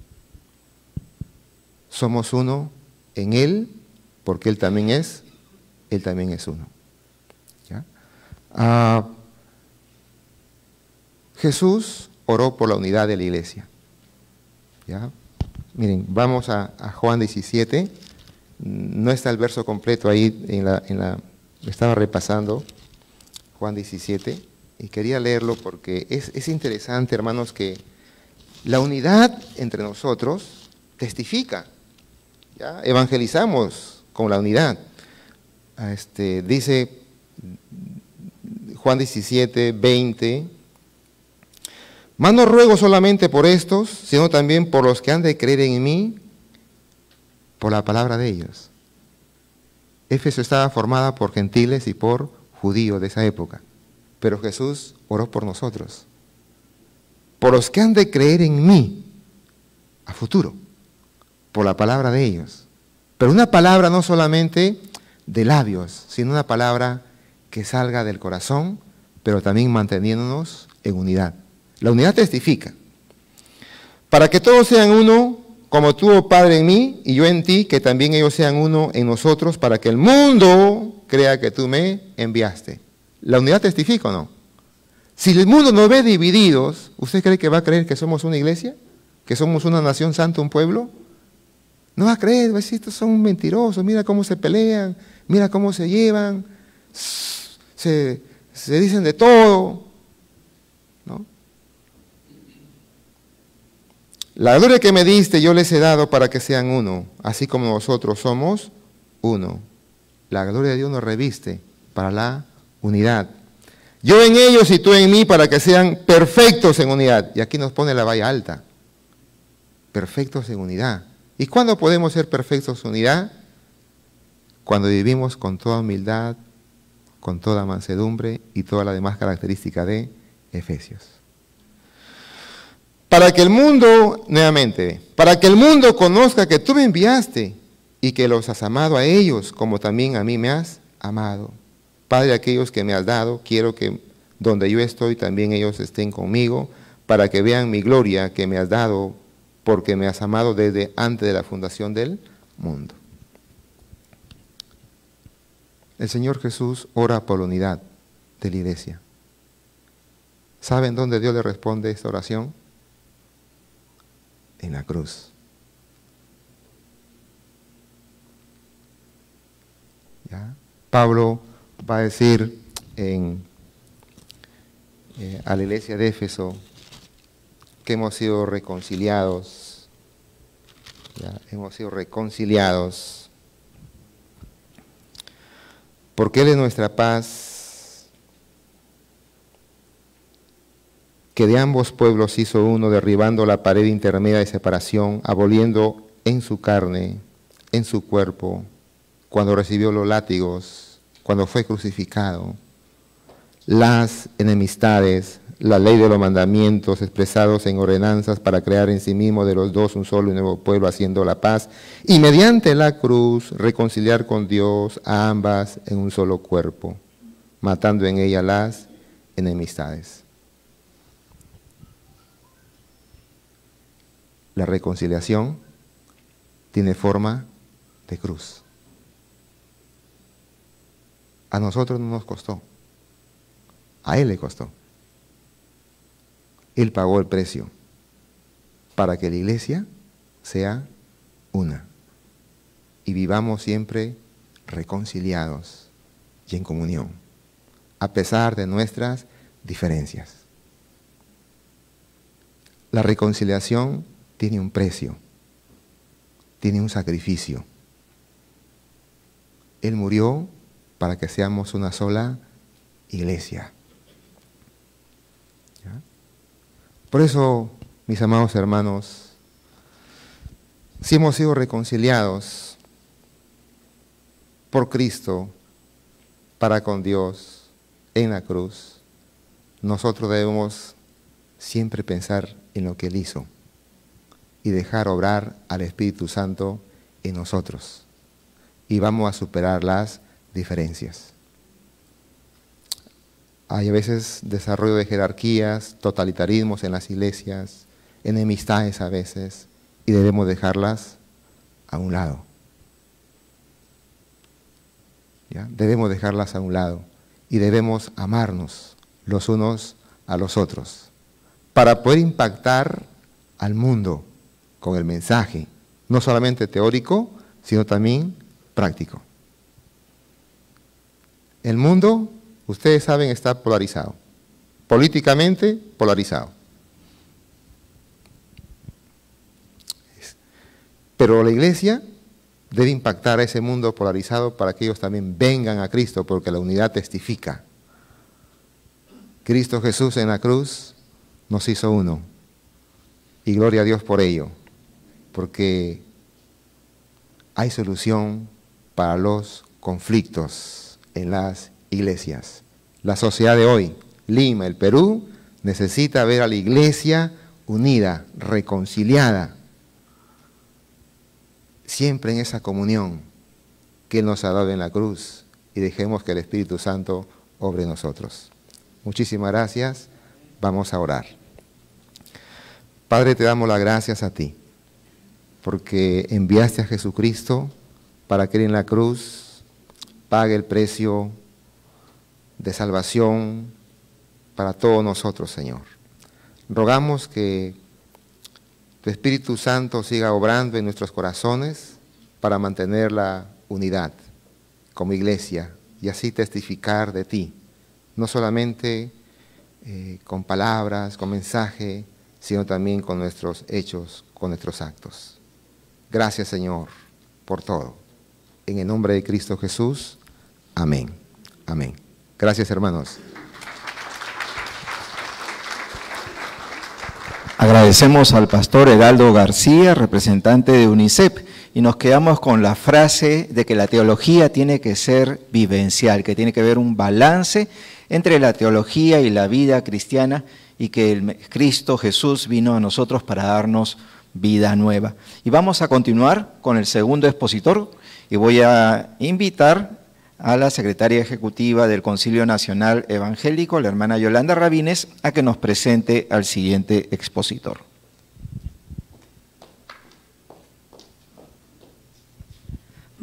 Somos uno en Él, porque Él también es, Él también es uno. Ah, Jesús oró por la unidad de la iglesia. ¿Ya? Miren, vamos a, Juan 17. No está el verso completo ahí, en la, en la, estaba repasando. Juan 17, y quería leerlo porque es, interesante, hermanos, que la unidad entre nosotros testifica. ¿ya? Evangelizamos con la unidad. Este, dice Juan 17, 20. Más no ruego solamente por estos, sino también por los que han de creer en mí, por la palabra de ellos. Éfeso estaba formada por gentiles y por judío de esa época. Pero Jesús oró por nosotros, por los que han de creer en mí a futuro, por la palabra de ellos. Pero una palabra no solamente de labios, sino una palabra que salga del corazón, pero también manteniéndonos en unidad. La unidad testifica. Para que todos sean uno, como tú, oh Padre, en mí y yo en ti, que también ellos sean uno en nosotros, para que el mundo crea que tú me enviaste. ¿La unidad testifica o no? Si el mundo nos ve divididos, ¿usted cree que va a creer que somos una iglesia? ¿Que somos una nación santa, un pueblo? No va a creer, va a decir, estos son mentirosos, mira cómo se pelean, mira cómo se llevan, se, se dicen de todo. La gloria que me diste yo les he dado para que sean uno, así como nosotros somos uno. La gloria de Dios nos reviste para la unidad. Yo en ellos y tú en mí para que sean perfectos en unidad. Y aquí nos pone la valla alta. Perfectos en unidad. ¿Y cuándo podemos ser perfectos en unidad? Cuando vivimos con toda humildad, con toda mansedumbre y toda la demás característica de Efesios. Para que el mundo, nuevamente, para que el mundo conozca que tú me enviaste y que los has amado a ellos como también a mí me has amado. Padre, aquellos que me has dado, quiero que donde yo estoy también ellos estén conmigo para que vean mi gloria que me has dado porque me has amado desde antes de la fundación del mundo. El Señor Jesús ora por la unidad de la iglesia. ¿Saben dónde Dios le responde esta oración? En la cruz. Pablo va a decir en, eh, a la iglesia de Éfeso que hemos sido reconciliados, hemos sido reconciliados, porque Él es nuestra paz, que de ambos pueblos hizo uno, derribando la pared intermedia de separación, aboliendo en su carne, en su cuerpo, cuando recibió los látigos, cuando fue crucificado, las enemistades, la ley de los mandamientos expresados en ordenanzas para crear en sí mismo de los dos un solo y nuevo pueblo haciendo la paz y mediante la cruz reconciliar con Dios a ambas en un solo cuerpo, matando en ella las enemistades. La reconciliación tiene forma de cruz. A nosotros no nos costó, a Él le costó. Él pagó el precio para que la iglesia sea una y vivamos siempre reconciliados y en comunión, a pesar de nuestras diferencias. La reconciliación tiene un precio, tiene un sacrificio. Él murió para que seamos una sola iglesia. Por eso, mis amados hermanos, si hemos sido reconciliados por Cristo para con Dios en la cruz, nosotros debemos siempre pensar en lo que Él hizo y dejar obrar al Espíritu Santo en nosotros. Y vamos a superar las diferencias. Hay a veces desarrollo de jerarquías, totalitarismos en las iglesias, enemistades a veces, y debemos dejarlas a un lado. ¿Ya? Debemos dejarlas a un lado y debemos amarnos los unos a los otros para poder impactar al mundo con el mensaje, no solamente teórico, sino también práctico. El mundo ustedes saben, está polarizado. Políticamente polarizado. Pero la iglesia debe impactar a ese mundo polarizado para que ellos también vengan a Cristo, porque la unidad testifica. Cristo Jesús en la cruz nos hizo uno. Y gloria a Dios por ello, porque hay solución para los conflictos en las iglesias. La sociedad de hoy, Lima, el Perú, necesita ver a la iglesia unida, reconciliada, siempre en esa comunión que nos ha dado en la cruz y dejemos que el Espíritu Santo obre nosotros. Muchísimas gracias. Vamos a orar. Padre, te damos las gracias a ti, porque enviaste a Jesucristo para que en la cruz pague el precio de salvación para todos nosotros, Señor. Rogamos que tu Espíritu Santo siga obrando en nuestros corazones para mantener la unidad como iglesia y así testificar de ti, no solamente eh, con palabras, con mensaje, sino también con nuestros hechos, con nuestros actos. Gracias Señor por todo. En el nombre de Cristo Jesús. Amén. Amén. Gracias, hermanos. Agradecemos al pastor Heraldo García, representante de UNICEF, y nos quedamos con la frase de que la teología tiene que ser vivencial, que tiene que haber un balance entre la teología y la vida cristiana y que el Cristo Jesús vino a nosotros para darnos vida nueva. Y vamos a continuar con el segundo expositor y voy a invitar a la secretaria ejecutiva del Concilio Nacional Evangélico, la hermana Yolanda Rabines, a que nos presente al siguiente expositor.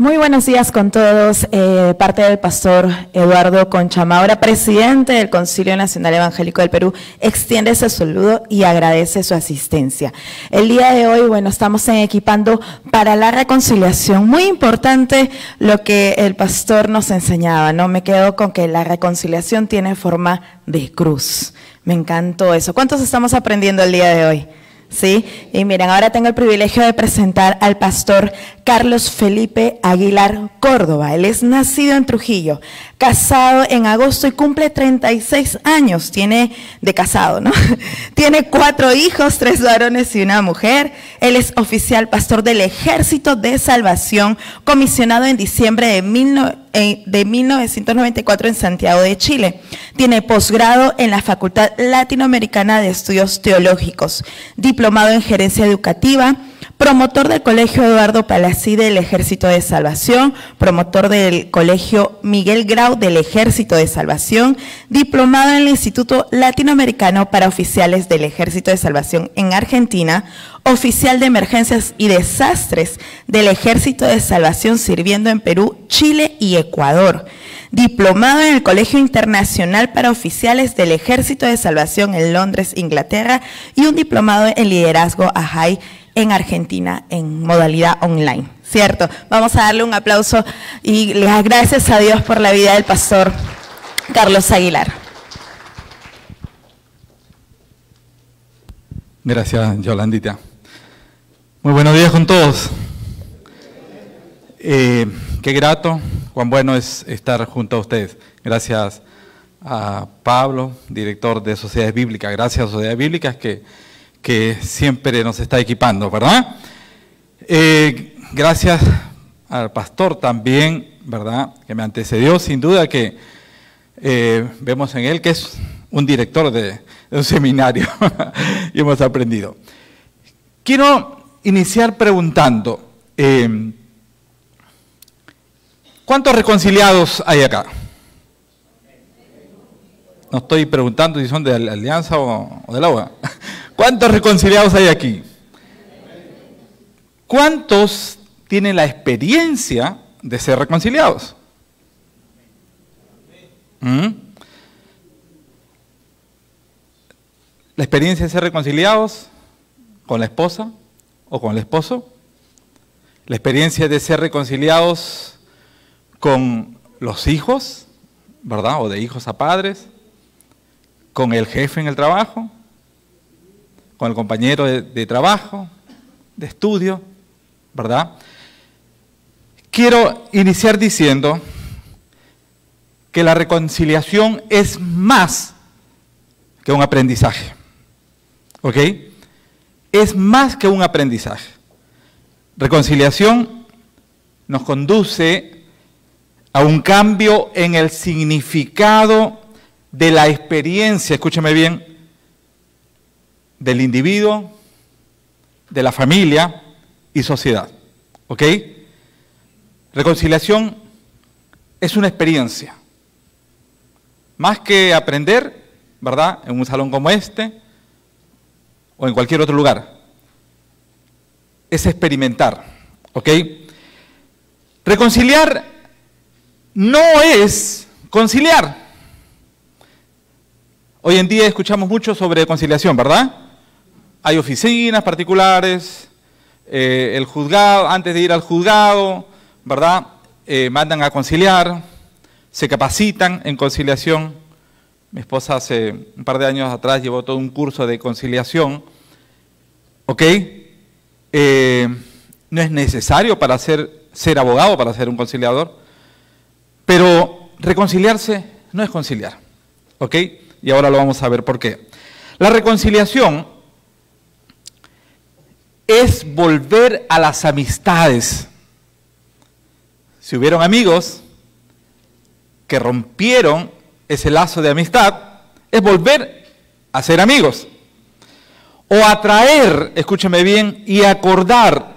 Muy buenos días con todos. Eh, parte del pastor Eduardo Conchamaura, presidente del Concilio Nacional Evangélico del Perú, extiende ese saludo y agradece su asistencia. El día de hoy, bueno, estamos equipando para la reconciliación. Muy importante lo que el pastor nos enseñaba, ¿no? Me quedo con que la reconciliación tiene forma de cruz. Me encantó eso. ¿Cuántos estamos aprendiendo el día de hoy? ¿sí? Y miren, ahora tengo el privilegio de presentar al pastor Carlos Felipe Aguilar Córdoba. Él es nacido en Trujillo, casado en agosto y cumple 36 años. Tiene de casado, ¿no? Tiene cuatro hijos, tres varones y una mujer. Él es oficial pastor del Ejército de Salvación, comisionado en diciembre de, eh, de 1994 en Santiago de Chile. Tiene posgrado en la Facultad Latinoamericana de Estudios Teológicos, diplomado en gerencia educativa promotor del Colegio Eduardo Palací del Ejército de Salvación, promotor del Colegio Miguel Grau del Ejército de Salvación, diplomado en el Instituto Latinoamericano para Oficiales del Ejército de Salvación en Argentina, oficial de emergencias y desastres del Ejército de Salvación sirviendo en Perú, Chile y Ecuador diplomado en el Colegio Internacional para Oficiales del Ejército de Salvación en Londres, Inglaterra, y un diplomado en liderazgo AJAI en Argentina en modalidad online. ¿Cierto? Vamos a darle un aplauso y le das gracias a Dios por la vida del pastor Carlos Aguilar. Gracias, Yolandita. Muy buenos días con todos. Eh, qué grato, cuán bueno es estar junto a ustedes. Gracias a Pablo, director de Sociedades Bíblicas. Gracias a Sociedades Bíblicas que que siempre nos está equipando, ¿verdad? Eh, gracias al pastor también, ¿verdad? Que me antecedió, sin duda que eh, vemos en él que es un director de, un seminario y hemos aprendido. Quiero iniciar preguntando, eh, ¿cuántos reconciliados hay acá? No estoy preguntando si son de la Alianza o, o de la UA. ¿Cuántos reconciliados hay aquí? ¿Cuántos tienen la experiencia de ser reconciliados? ¿Mm? ¿La experiencia de ser reconciliados con la esposa o con el esposo? ¿La experiencia de ser reconciliados con los hijos, verdad? O de hijos a padres, con el jefe en el trabajo, con el compañero de, trabajo, de estudio, ¿verdad? Quiero iniciar diciendo que la reconciliación es más que un aprendizaje. ¿Ok? Es más que un aprendizaje. Reconciliación nos conduce a un cambio en el significado de la experiencia, escúchame bien, del individuo, de la familia y sociedad. ¿Ok? Reconciliación es una experiencia. Más que aprender, ¿verdad? En un salón como este o en cualquier otro lugar. Es experimentar. ¿Ok? Reconciliar no es conciliar. Hoy en día escuchamos mucho sobre conciliación, ¿verdad? Hay oficinas particulares, eh, el juzgado, antes de ir al juzgado, ¿verdad? Eh, mandan a conciliar, se capacitan en conciliación. Mi esposa hace un par de años atrás llevó todo un curso de conciliación. ¿Ok? Eh, no es necesario para ser, ser abogado, para ser un conciliador, pero reconciliarse no es conciliar. ¿Ok? Y ahora lo vamos a ver por qué. La reconciliación es volver a las amistades. Si hubieron amigos que rompieron ese lazo de amistad, es volver a ser amigos. O atraer, escúcheme bien, y acordar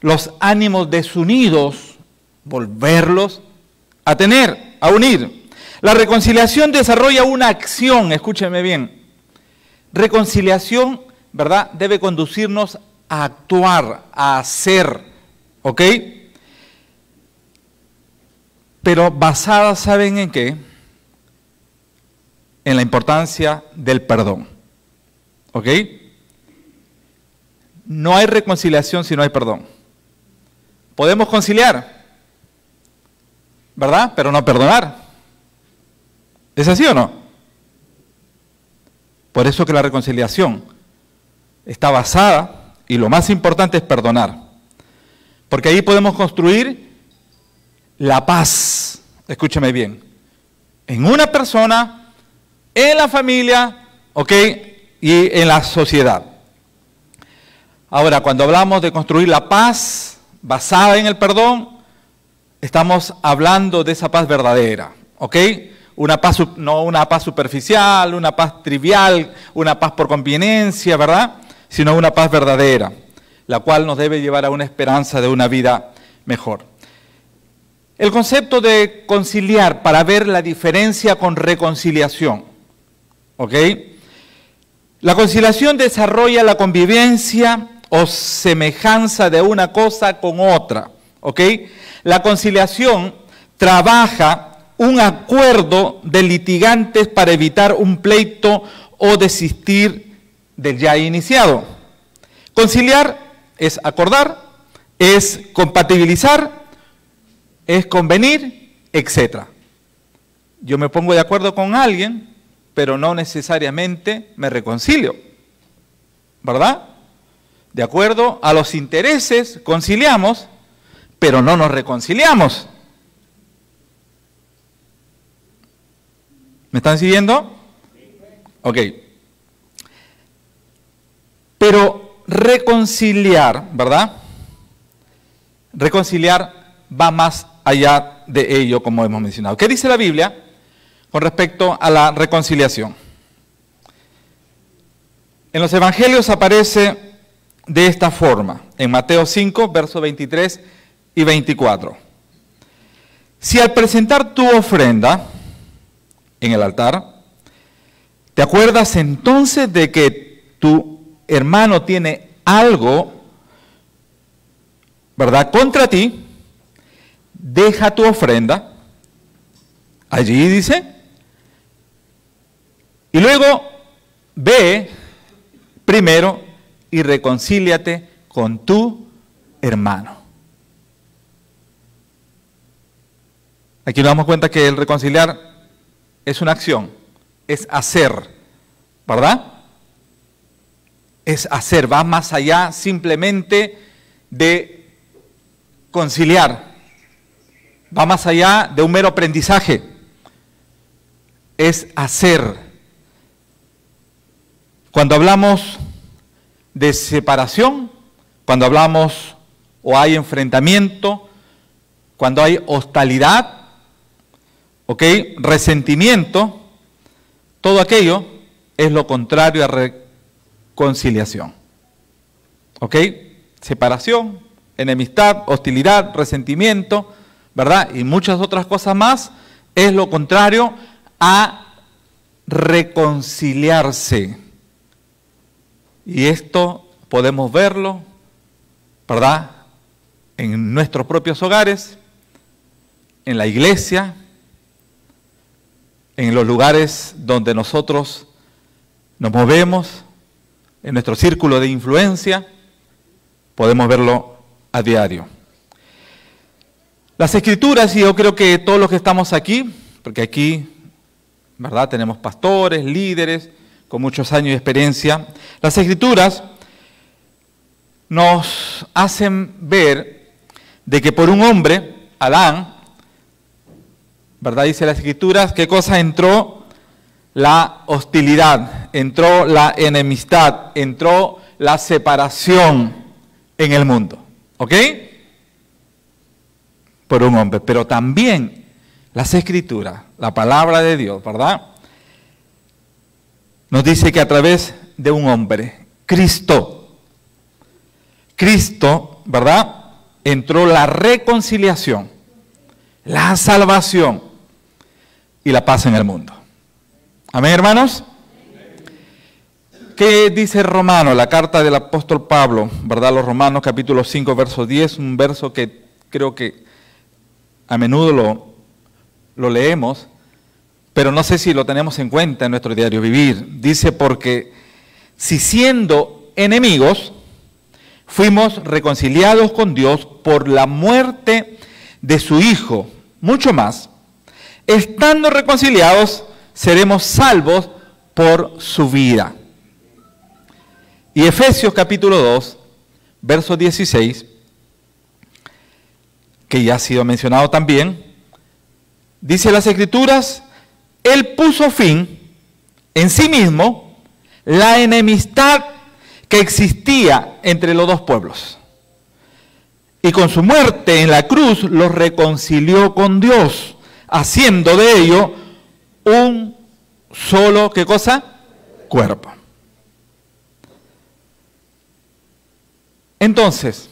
los ánimos desunidos, volverlos a tener, a unir. La reconciliación desarrolla una acción, escúcheme bien. Reconciliación ¿verdad? Debe conducirnos a actuar, a hacer, ¿ok? Pero basada, ¿saben en qué? En la importancia del perdón, ¿ok? No hay reconciliación si no hay perdón. Podemos conciliar, ¿verdad? Pero no perdonar. ¿Es así o no? Por eso que la reconciliación está basada, y lo más importante es perdonar. Porque ahí podemos construir la paz. Escúcheme bien. En una persona, en la familia, ¿ok? Y en la sociedad. Ahora, cuando hablamos de construir la paz basada en el perdón, estamos hablando de esa paz verdadera, ¿ok? Una paz, no una paz superficial, una paz trivial, una paz por conveniencia, ¿verdad? Sino una paz verdadera, la cual nos debe llevar a una esperanza de una vida mejor. El concepto de conciliar para ver la diferencia con reconciliación, ¿ok? La conciliación desarrolla la convivencia o semejanza de una cosa con otra, ¿ok? La conciliación trabaja un acuerdo de litigantes para evitar un pleito o desistir del ya iniciado. Conciliar es acordar, es compatibilizar, es convenir, etc. Yo me pongo de acuerdo con alguien, pero no necesariamente me reconcilio. ¿Verdad? De acuerdo a los intereses, conciliamos, pero no nos reconciliamos. ¿Me están siguiendo? Ok. Pero reconciliar, ¿verdad? Reconciliar va más allá de ello, como hemos mencionado. ¿Qué dice la Biblia con respecto a la reconciliación? En los evangelios aparece de esta forma, en Mateo 5, verso 23 y 24. Si al presentar tu ofrenda en el altar, te acuerdas entonces de que tu hermano tiene algo, ¿verdad?, contra ti, deja tu ofrenda, allí dice, y luego ve primero y reconcíliate con tu hermano. Aquí nos damos cuenta que el reconciliar es una acción, es hacer, ¿verdad? Es hacer, va más allá simplemente de conciliar, va más allá de un mero aprendizaje, es hacer. Cuando hablamos de separación, cuando hablamos o hay enfrentamiento, cuando hay hostilidad, ¿ok? Resentimiento, todo aquello es lo contrario a reconciliación. ¿Ok? Separación, enemistad, hostilidad, resentimiento, ¿verdad? Y muchas otras cosas más es lo contrario a reconciliarse. Y esto podemos verlo, ¿verdad? En nuestros propios hogares, en la iglesia, en los lugares donde nosotros nos movemos, en nuestro círculo de influencia, podemos verlo a diario. Las escrituras, y yo creo que todos los que estamos aquí, porque aquí, ¿verdad? Tenemos pastores, líderes, con muchos años de experiencia, las escrituras nos hacen ver de que por un hombre, Adán, ¿verdad? Dice las escrituras, ¿qué cosa entró? La hostilidad, entró la enemistad, entró la separación en el mundo. ¿Ok? Por un hombre. Pero también las escrituras, la palabra de Dios, ¿verdad? Nos dice que a través de un hombre, Cristo, Cristo, ¿verdad? Entró la reconciliación, la salvación y la paz en el mundo. Amén, hermanos. ¿Qué dice Romano, la carta del apóstol Pablo, verdad? Los Romanos capítulo 5, verso 10, un verso que creo que a menudo lo, lo leemos, pero no sé si lo tenemos en cuenta en nuestro diario vivir. Dice, porque si siendo enemigos, fuimos reconciliados con Dios por la muerte de su Hijo, mucho más, estando reconciliados, seremos salvos por su vida. Y Efesios capítulo 2, verso 16, que ya ha sido mencionado también, dice las escrituras, Él puso fin en sí mismo la enemistad que existía entre los dos pueblos. Y con su muerte en la cruz los reconcilió con Dios, haciendo de ello un solo, ¿qué cosa? Cuerpo. Entonces,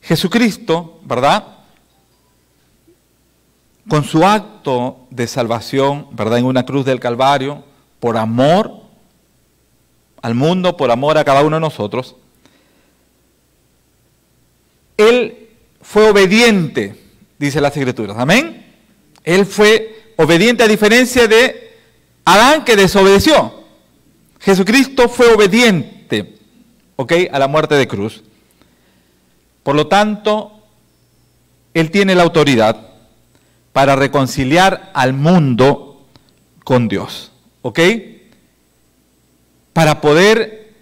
Jesucristo, ¿verdad? Con su acto de salvación, ¿verdad? En una cruz del Calvario, por amor al mundo, por amor a cada uno de nosotros, Él fue obediente, dice las Escrituras. Amén. Él fue obediente a diferencia de Adán que desobedeció. Jesucristo fue obediente, ¿ok? A la muerte de cruz. Por lo tanto, Él tiene la autoridad para reconciliar al mundo con Dios. ¿Ok? Para poder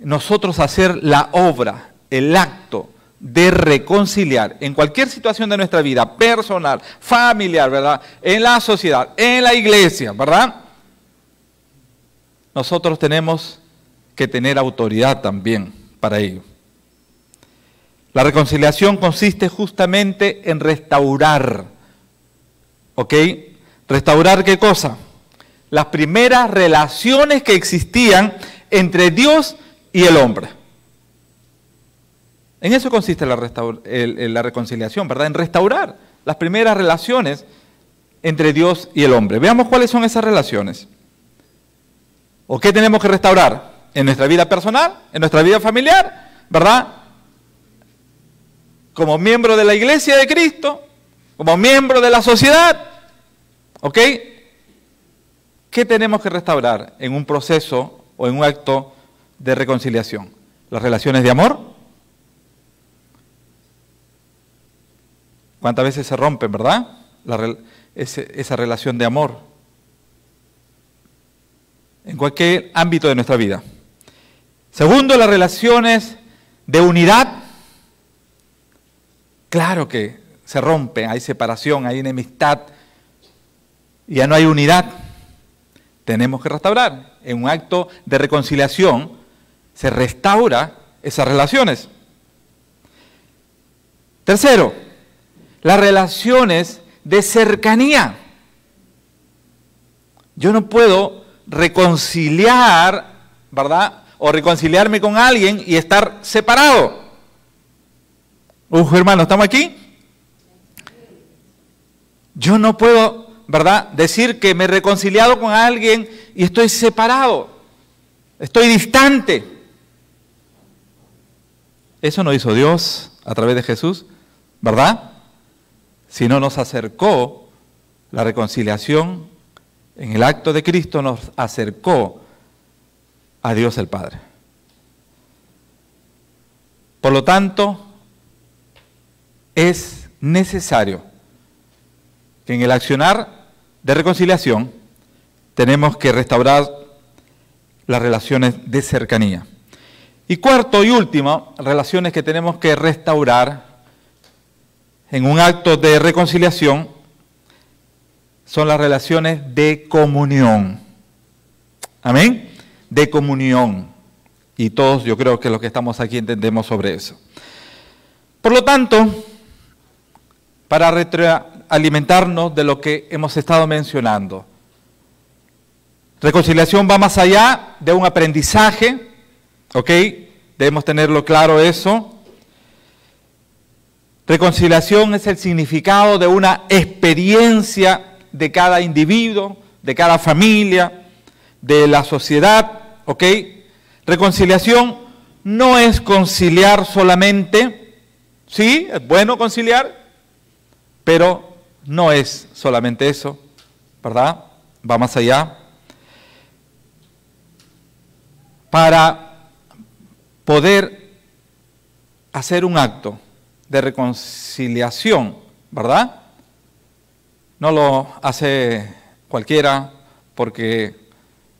nosotros hacer la obra, el acto de reconciliar en cualquier situación de nuestra vida, personal, familiar, ¿verdad? En la sociedad, en la iglesia, ¿verdad? Nosotros tenemos que tener autoridad también para ello. La reconciliación consiste justamente en restaurar. ¿Ok? ¿Restaurar qué cosa? Las primeras relaciones que existían entre Dios y el hombre. En eso consiste la, reconciliación, ¿verdad? En restaurar las primeras relaciones entre Dios y el hombre. Veamos cuáles son esas relaciones. ¿O qué tenemos que restaurar? En nuestra vida personal, en nuestra vida familiar, ¿verdad? como miembro de la iglesia de Cristo, como miembro de la sociedad. ¿Ok? ¿Qué tenemos que restaurar en un proceso o en un acto de reconciliación? Las relaciones de amor. ¿Cuántas veces se rompen, verdad? esa relación de amor. En cualquier ámbito de nuestra vida. Segundo, las relaciones de unidad Claro que se rompen, hay separación, hay enemistad, ya no hay unidad. Tenemos que restaurar. En un acto de reconciliación se restaura esas relaciones. Tercero, las relaciones de cercanía. Yo no puedo reconciliar, ¿verdad? O reconciliarme con alguien y estar separado. Uh, hermano, ¿estamos aquí? Yo no puedo, ¿verdad?, decir que me he reconciliado con alguien y estoy separado, estoy distante. Eso no hizo Dios a través de Jesús, ¿verdad? Sino nos acercó la reconciliación en el acto de Cristo, nos acercó a Dios el Padre. Por lo tanto, es necesario que en el accionar de reconciliación tenemos que restaurar las relaciones de cercanía. Y cuarto y último, relaciones que tenemos que restaurar en un acto de reconciliación son las relaciones de comunión. Amén. De comunión. Y todos yo creo que los que estamos aquí entendemos sobre eso. Por lo tanto, para retroalimentarnos de lo que hemos estado mencionando. Reconciliación va más allá de un aprendizaje, ¿ok? Debemos tenerlo claro eso. Reconciliación es el significado de una experiencia de cada individuo, de cada familia, de la sociedad, ¿ok? Reconciliación no es conciliar solamente, ¿sí? Es bueno conciliar, pero no es solamente eso, ¿verdad? Va más allá. Para poder hacer un acto de reconciliación, ¿verdad? No lo hace cualquiera porque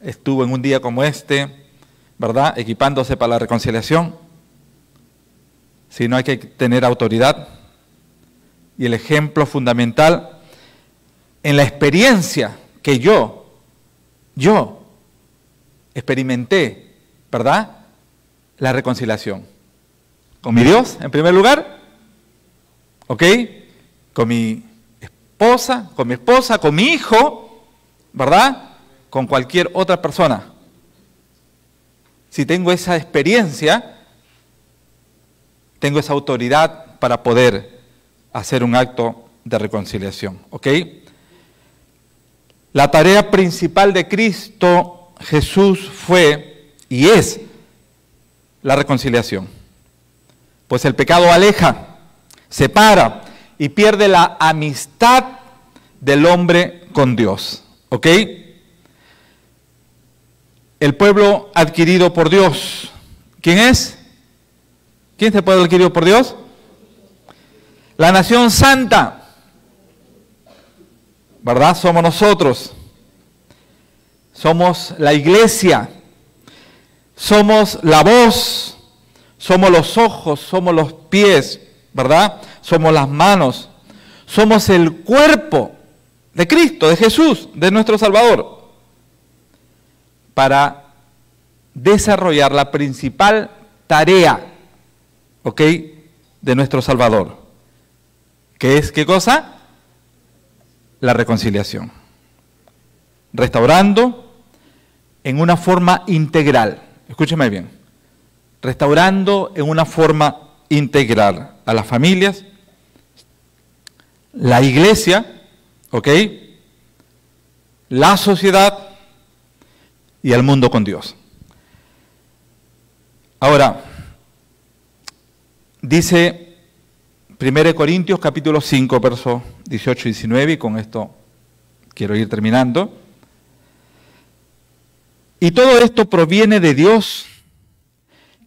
estuvo en un día como este, ¿verdad? Equipándose para la reconciliación. sino hay que tener autoridad. Y el ejemplo fundamental en la experiencia que yo, yo experimenté, ¿verdad? La reconciliación. Con mi Dios, en primer lugar, ¿ok? Con mi esposa, con mi esposa, con mi hijo, ¿verdad? Con cualquier otra persona. Si tengo esa experiencia, tengo esa autoridad para poder hacer un acto de reconciliación. ¿Ok? La tarea principal de Cristo Jesús fue y es la reconciliación. Pues el pecado aleja, separa y pierde la amistad del hombre con Dios. ¿Ok? El pueblo adquirido por Dios. ¿Quién es? ¿Quién es el pueblo adquirido por Dios? La nación santa. ¿Verdad? Somos nosotros. Somos la iglesia. Somos la voz. Somos los ojos. Somos los pies. ¿Verdad? Somos las manos. Somos el cuerpo de Cristo, de Jesús, de nuestro Salvador. Para desarrollar la principal tarea, ¿ok? De nuestro Salvador. ¿Qué es qué cosa? La reconciliación. Restaurando en una forma integral. Escúcheme bien. Restaurando en una forma integral a las familias, la iglesia, ¿ok? La sociedad y el mundo con Dios. Ahora, dice 1 Corintios capítulo 5, versos 18 y 19, y con esto quiero ir terminando. Y todo esto proviene de Dios,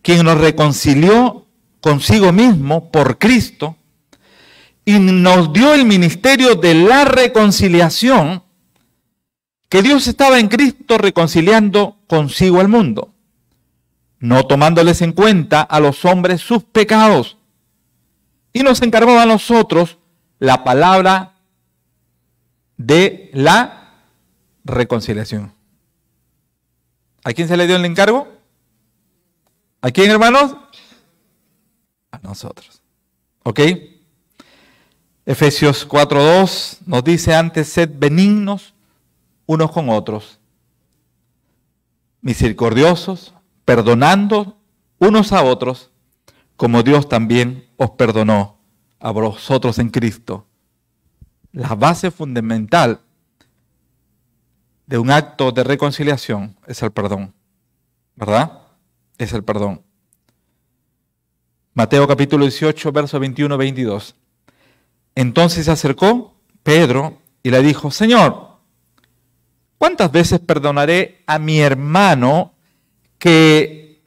quien nos reconcilió consigo mismo por Cristo y nos dio el ministerio de la reconciliación, que Dios estaba en Cristo reconciliando consigo al mundo, no tomándoles en cuenta a los hombres sus pecados, y nos encargó a nosotros la palabra de la reconciliación. ¿A quién se le dio el encargo? ¿A quién, hermanos? A nosotros. ¿Ok? Efesios 4.2 nos dice antes, sed benignos unos con otros, misericordiosos, perdonando unos a otros, como Dios también os perdonó a vosotros en Cristo. La base fundamental de un acto de reconciliación es el perdón, ¿verdad? Es el perdón. Mateo capítulo 18, verso 21-22. Entonces se acercó Pedro y le dijo, Señor, ¿cuántas veces perdonaré a mi hermano que,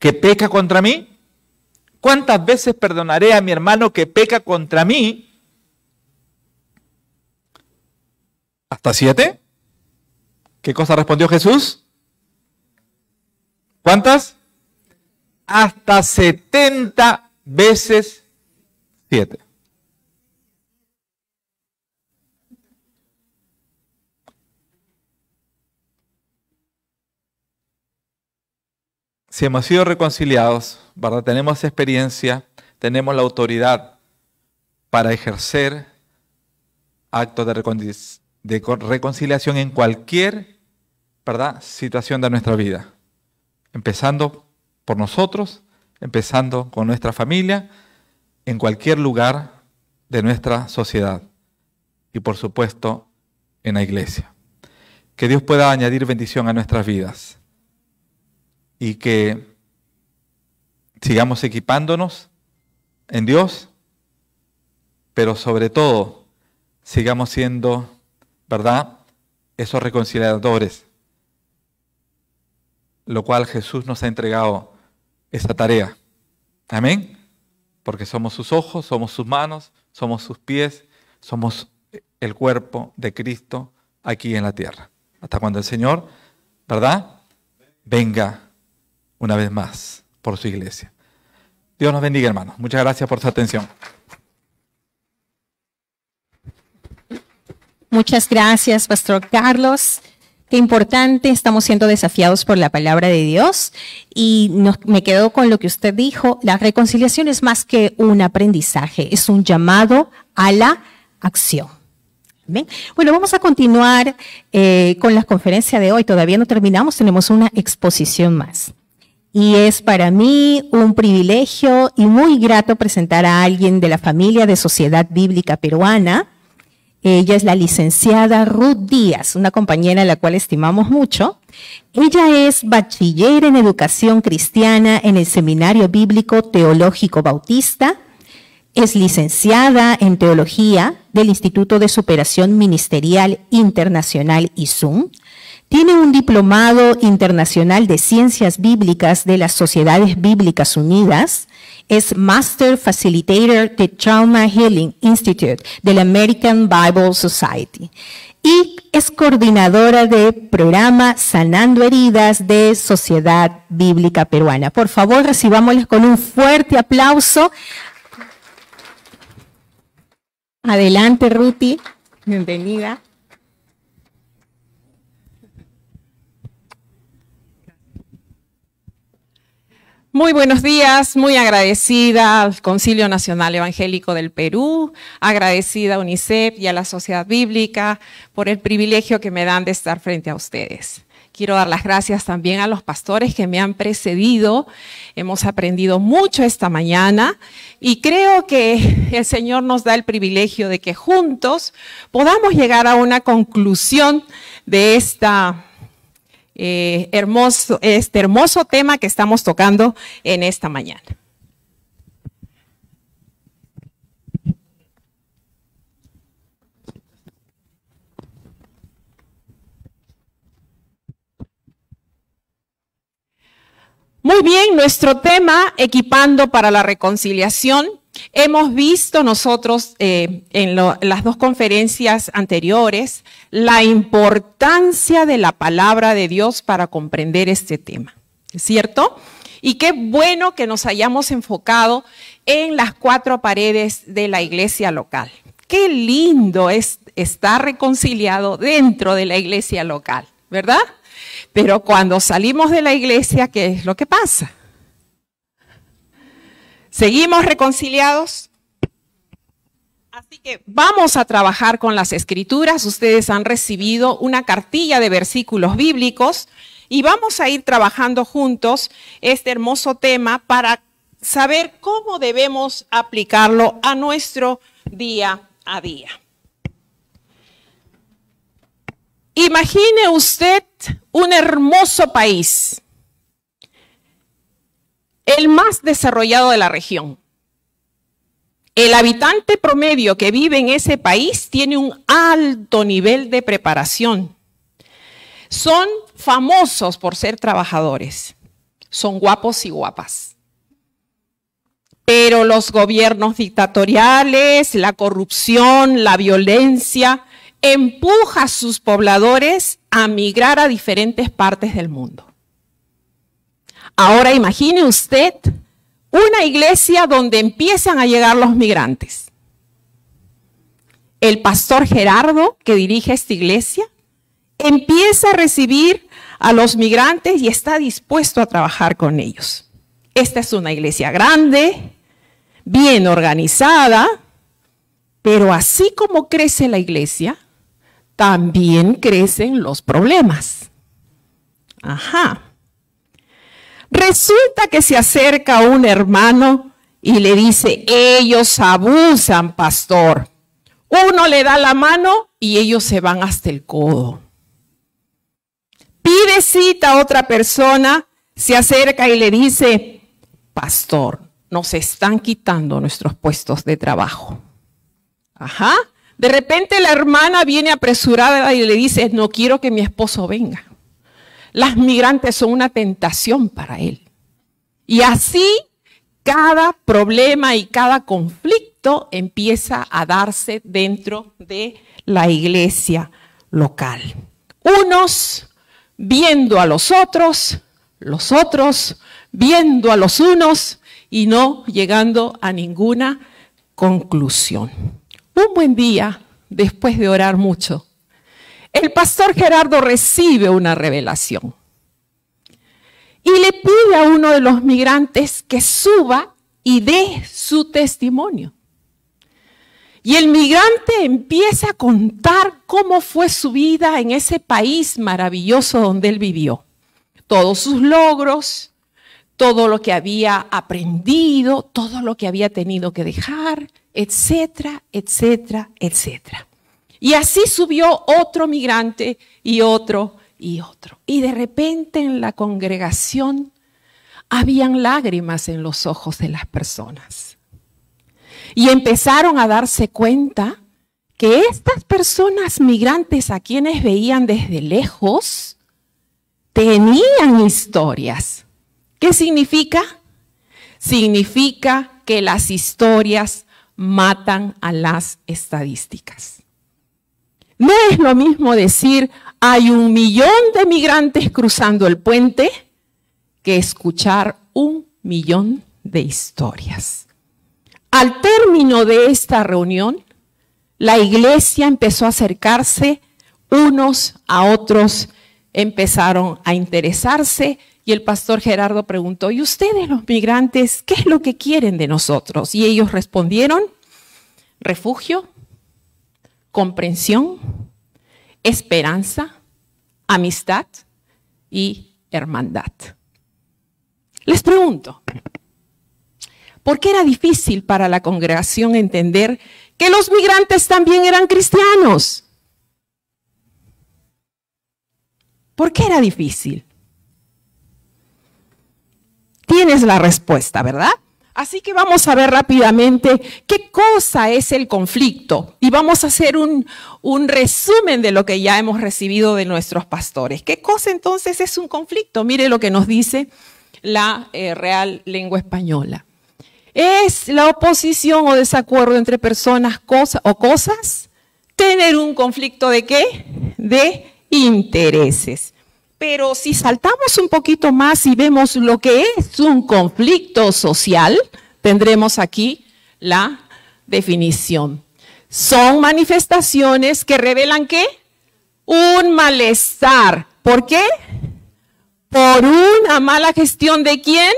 que peca contra mí? ¿Cuántas veces perdonaré a mi hermano que peca contra mí? ¿Hasta siete? ¿Qué cosa respondió Jesús? ¿Cuántas? Hasta setenta veces siete. si hemos sido reconciliados, ¿verdad? Tenemos experiencia, tenemos la autoridad para ejercer actos de, reconciliación en cualquier ¿verdad? situación de nuestra vida. Empezando por nosotros, empezando con nuestra familia, en cualquier lugar de nuestra sociedad y por supuesto en la iglesia. Que Dios pueda añadir bendición a nuestras vidas y que sigamos equipándonos en Dios, pero sobre todo sigamos siendo, ¿verdad?, esos reconciliadores, lo cual Jesús nos ha entregado esa tarea. Amén. Porque somos sus ojos, somos sus manos, somos sus pies, somos el cuerpo de Cristo aquí en la tierra. Hasta cuando el Señor, ¿verdad? Venga una vez más por su iglesia. Dios nos bendiga, hermanos. Muchas gracias por su atención. Muchas gracias, Pastor Carlos. Qué importante, estamos siendo desafiados por la palabra de Dios y me quedo con lo que usted dijo, la reconciliación es más que un aprendizaje, es un llamado a la acción. Bueno, vamos a continuar eh, con la conferencia de hoy, todavía no terminamos, tenemos una exposición más. Y es para mí un privilegio y muy grato presentar a alguien de la familia de Sociedad Bíblica Peruana, ella es la licenciada Ruth Díaz, una compañera a la cual estimamos mucho. Ella es bachiller en educación cristiana en el Seminario Bíblico Teológico Bautista. Es licenciada en teología del Instituto de Superación Ministerial Internacional ISUM. Tiene un diplomado internacional de ciencias bíblicas de las Sociedades Bíblicas Unidas es Master Facilitator de Trauma Healing Institute del American Bible Society y es coordinadora de programa Sanando Heridas de Sociedad Bíblica Peruana. Por favor, recibámosles con un fuerte aplauso. Adelante, Ruti. Bienvenida. Muy buenos días, muy agradecida al Concilio Nacional Evangélico del Perú, agradecida a UNICEF y a la Sociedad Bíblica por el privilegio que me dan de estar frente a ustedes. Quiero dar las gracias también a los pastores que me han precedido. Hemos aprendido mucho esta mañana y creo que el Señor nos da el privilegio de que juntos podamos llegar a una conclusión de esta eh, hermoso, este hermoso tema que estamos tocando en esta mañana. Muy bien, nuestro tema, equipando para la reconciliación, Hemos visto nosotros eh, en las dos conferencias anteriores la importancia de la palabra de Dios para comprender este tema, ¿cierto? Y qué bueno que nos hayamos enfocado en las cuatro paredes de la iglesia local. Qué lindo es estar reconciliado dentro de la iglesia local, ¿verdad? Pero cuando salimos de la iglesia, ¿qué es lo que pasa? ¿Seguimos reconciliados? Así que vamos a trabajar con las escrituras. Ustedes han recibido una cartilla de versículos bíblicos y vamos a ir trabajando juntos este hermoso tema para saber cómo debemos aplicarlo a nuestro día a día. Imagine usted un hermoso país el más desarrollado de la región. El habitante promedio que vive en ese país tiene un alto nivel de preparación. Son famosos por ser trabajadores. Son guapos y guapas. Pero los gobiernos dictatoriales, la corrupción, la violencia, empuja a sus pobladores a migrar a diferentes partes del mundo. Ahora imagine usted una iglesia donde empiezan a llegar los migrantes. El pastor Gerardo, que dirige esta iglesia, empieza a recibir a los migrantes y está dispuesto a trabajar con ellos. Esta es una iglesia grande, bien organizada, pero así como crece la iglesia, también crecen los problemas. Ajá. Resulta que se acerca un hermano y le dice, ellos abusan, pastor. Uno le da la mano y ellos se van hasta el codo. Pide cita a otra persona, se acerca y le dice, pastor, nos están quitando nuestros puestos de trabajo. Ajá. De repente la hermana viene apresurada y le dice, no quiero que mi esposo venga. Las migrantes son una tentación para él. Y así cada problema y cada conflicto empieza a darse dentro de la iglesia local. Unos viendo a los otros, los otros viendo a los unos y no llegando a ninguna conclusión. Un buen día, después de orar mucho, el pastor Gerardo recibe una revelación y le pide a uno de los migrantes que suba y dé su testimonio. Y el migrante empieza a contar cómo fue su vida en ese país maravilloso donde él vivió. Todos sus logros, todo lo que había aprendido, todo lo que había tenido que dejar, etcétera, etcétera, etcétera. Y así subió otro migrante y otro y otro. Y de repente en la congregación habían lágrimas en los ojos de las personas. Y empezaron a darse cuenta que estas personas migrantes a quienes veían desde lejos tenían historias. ¿Qué significa? Significa que las historias matan a las estadísticas. No es lo mismo decir hay un millón de migrantes cruzando el puente que escuchar un millón de historias. Al término de esta reunión, la iglesia empezó a acercarse unos a otros, empezaron a interesarse y el pastor Gerardo preguntó, ¿y ustedes los migrantes qué es lo que quieren de nosotros? Y ellos respondieron, refugio, comprensión, esperanza, amistad y hermandad. Les pregunto, ¿por qué era difícil para la congregación entender que los migrantes también eran cristianos? ¿Por qué era difícil? Tienes la respuesta, ¿verdad? Así que vamos a ver rápidamente qué cosa es el conflicto y vamos a hacer un, resumen de lo que ya hemos recibido de nuestros pastores. ¿Qué cosa entonces es un conflicto? Mire lo que nos dice la eh, Real Lengua Española. Es la oposición o desacuerdo entre personas o cosas, tener un conflicto de qué? De intereses. Pero si saltamos un poquito más y vemos lo que es un conflicto social, tendremos aquí la definición. Son manifestaciones que revelan qué? Un malestar. ¿Por qué? Por una mala gestión de quién?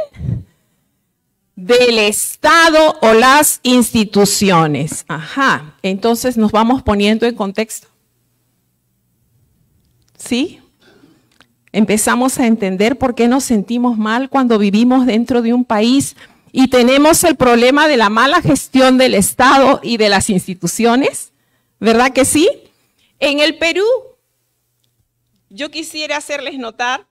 Del Estado o las instituciones. Ajá. Entonces nos vamos poniendo en contexto. ¿Sí? Empezamos a entender por qué nos sentimos mal cuando vivimos dentro de un país y tenemos el problema de la mala gestión del Estado y de las instituciones. ¿Verdad que sí? En el Perú, yo quisiera hacerles notar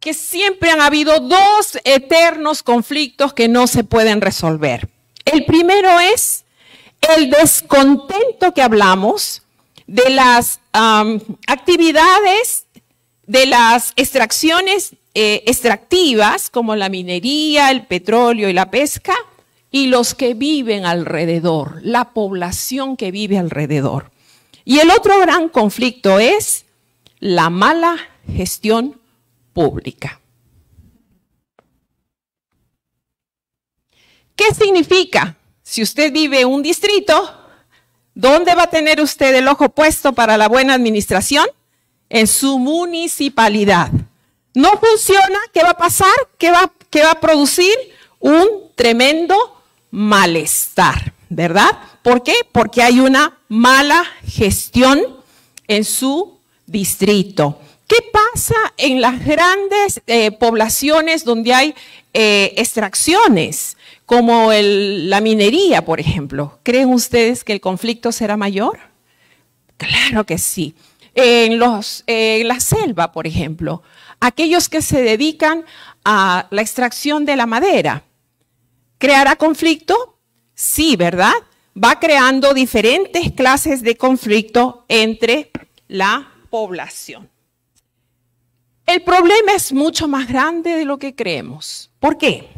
que siempre han habido dos eternos conflictos que no se pueden resolver. El primero es el descontento que hablamos de las actividades de las extracciones eh, extractivas como la minería, el petróleo y la pesca, y los que viven alrededor, la población que vive alrededor. Y el otro gran conflicto es la mala gestión pública. ¿Qué significa? Si usted vive en un distrito, ¿dónde va a tener usted el ojo puesto para la buena administración? En su municipalidad. No funciona, ¿qué va a pasar? ¿Qué va, va a producir? Un tremendo malestar, ¿verdad? ¿Por qué? Porque hay una mala gestión en su distrito. ¿Qué pasa en las grandes eh, poblaciones donde hay eh, extracciones, como la minería, por ejemplo? ¿Creen ustedes que el conflicto será mayor? Claro que sí en, los, la selva, por ejemplo, aquellos que se dedican a la extracción de la madera. ¿Creará conflicto? Sí, ¿verdad? Va creando diferentes clases de conflicto entre la población. El problema es mucho más grande de lo que creemos. ¿Por qué?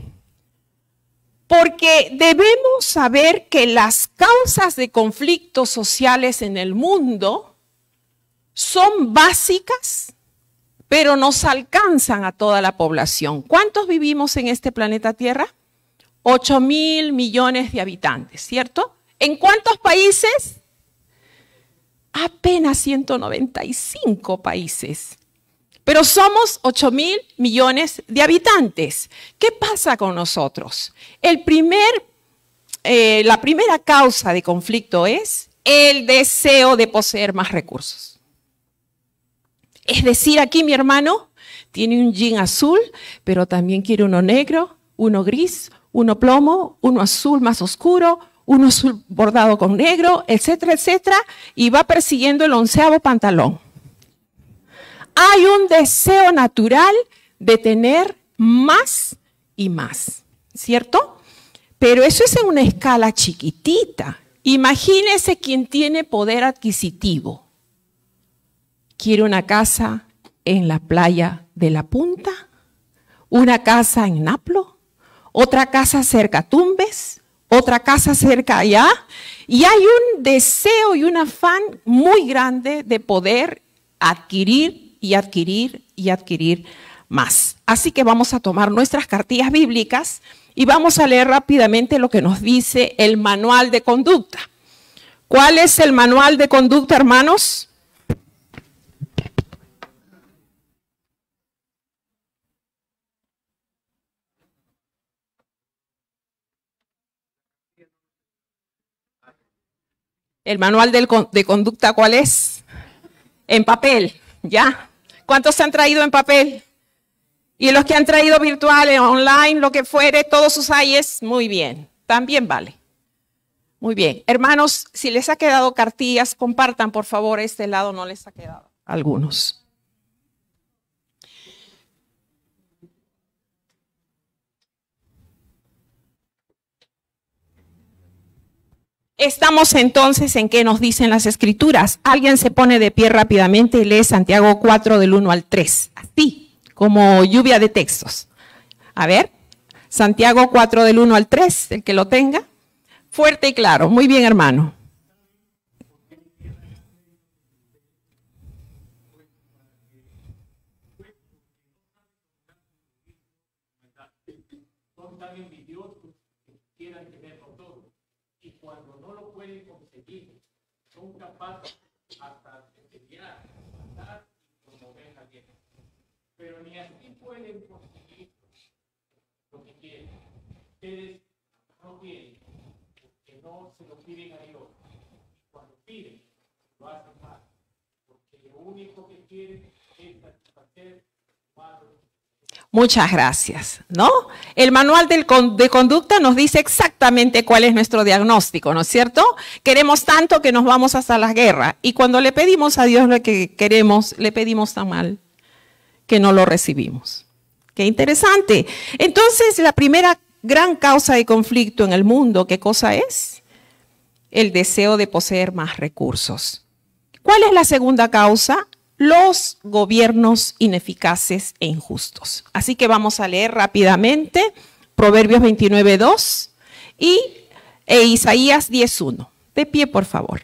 Porque debemos saber que las causas de conflictos sociales en el mundo son básicas, pero nos alcanzan a toda la población. ¿Cuántos vivimos en este planeta Tierra? 8 mil millones de habitantes, ¿cierto? ¿En cuántos países? Apenas 195 países. Pero somos 8 mil millones de habitantes. ¿Qué pasa con nosotros? El primer, eh, la primera causa de conflicto es el deseo de poseer más recursos. Es decir, aquí mi hermano tiene un jean azul, pero también quiere uno negro, uno gris, uno plomo, uno azul más oscuro, uno azul bordado con negro, etcétera, etcétera, y va persiguiendo el onceavo pantalón. Hay un deseo natural de tener más y más, ¿cierto? Pero eso es en una escala chiquitita. Imagínese quien tiene poder adquisitivo. Quiere una casa en la playa de la Punta, una casa en Naplo, otra casa cerca Tumbes, otra casa cerca allá. Y hay un deseo y un afán muy grande de poder adquirir y adquirir y adquirir más. Así que vamos a tomar nuestras cartillas bíblicas y vamos a leer rápidamente lo que nos dice el manual de conducta. ¿Cuál es el manual de conducta, hermanos? ¿El manual de conducta cuál es? En papel, ¿ya? ¿Cuántos se han traído en papel? Y los que han traído virtuales, online, lo que fuere, todos sus ayes, muy bien, también vale. Muy bien. Hermanos, si les ha quedado cartillas, compartan, por favor, este lado no les ha quedado. Algunos. Estamos entonces en qué nos dicen las escrituras. Alguien se pone de pie rápidamente y lee Santiago 4 del 1 al 3. Así, como lluvia de textos. A ver, Santiago 4 del 1 al 3, el que lo tenga. Fuerte y claro. Muy bien, hermano. ustedes no quieren, porque no se lo piden a Dios. Cuando piden, lo hacen mal, porque lo único que quieren es satisfacer malo. Muchas gracias, ¿no? El manual de conducta nos dice exactamente cuál es nuestro diagnóstico, ¿no es cierto? Queremos tanto que nos vamos hasta la guerra y cuando le pedimos a Dios lo que queremos, le pedimos tan mal que no lo recibimos. Qué interesante. Entonces, la primera gran causa de conflicto en el mundo, ¿qué cosa es? El deseo de poseer más recursos. ¿Cuál es la segunda causa? Los gobiernos ineficaces e injustos. Así que vamos a leer rápidamente Proverbios 29.2 y e Isaías 10.1. De pie, por favor.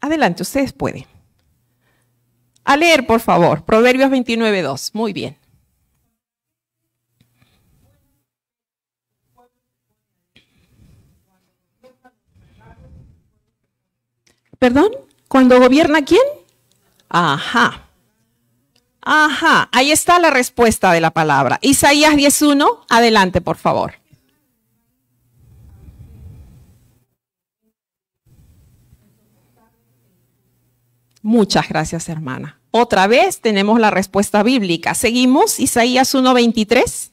Adelante, ustedes pueden. A leer, por favor, Proverbios 29.2. Muy bien. ¿Perdón? ¿Cuando gobierna quién? Ajá. Ajá, ahí está la respuesta de la palabra. Isaías 10.1, adelante, por favor. Muchas gracias, hermana. Otra vez tenemos la respuesta bíblica. Seguimos, Isaías 1.23.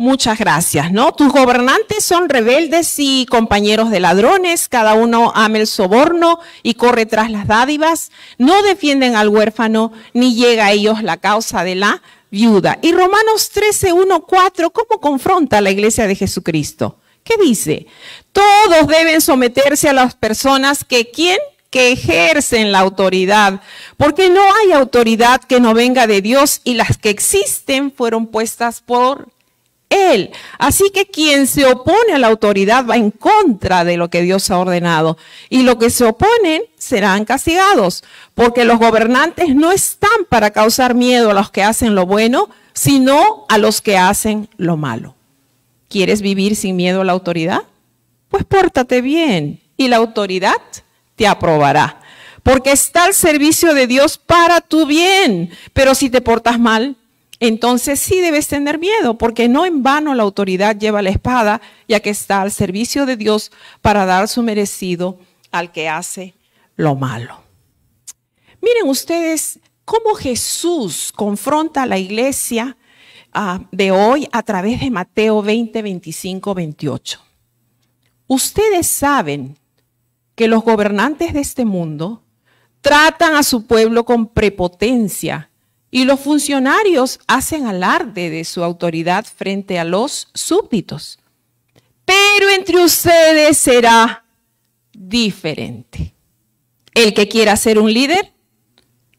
Muchas gracias, ¿no? Tus gobernantes son rebeldes y compañeros de ladrones, cada uno ama el soborno y corre tras las dádivas, no defienden al huérfano ni llega a ellos la causa de la viuda. Y Romanos 13, 1, 4, ¿cómo confronta a la iglesia de Jesucristo? ¿Qué dice? Todos deben someterse a las personas que, ¿quién? que ejercen la autoridad, porque no hay autoridad que no venga de Dios y las que existen fueron puestas por Él. Así que quien se opone a la autoridad va en contra de lo que Dios ha ordenado. Y los que se oponen serán castigados, porque los gobernantes no están para causar miedo a los que hacen lo bueno, sino a los que hacen lo malo. ¿Quieres vivir sin miedo a la autoridad? Pues pórtate bien y la autoridad te aprobará, porque está al servicio de Dios para tu bien. Pero si te portas mal, entonces sí debes tener miedo, porque no en vano la autoridad lleva la espada, ya que está al servicio de Dios para dar su merecido al que hace lo malo. Miren ustedes cómo Jesús confronta a la iglesia ah, de hoy a través de Mateo 20, 25, 28. Ustedes saben que los gobernantes de este mundo tratan a su pueblo con prepotencia y los funcionarios hacen alarde de su autoridad frente a los súbditos. Pero entre ustedes será diferente. El que quiera ser un líder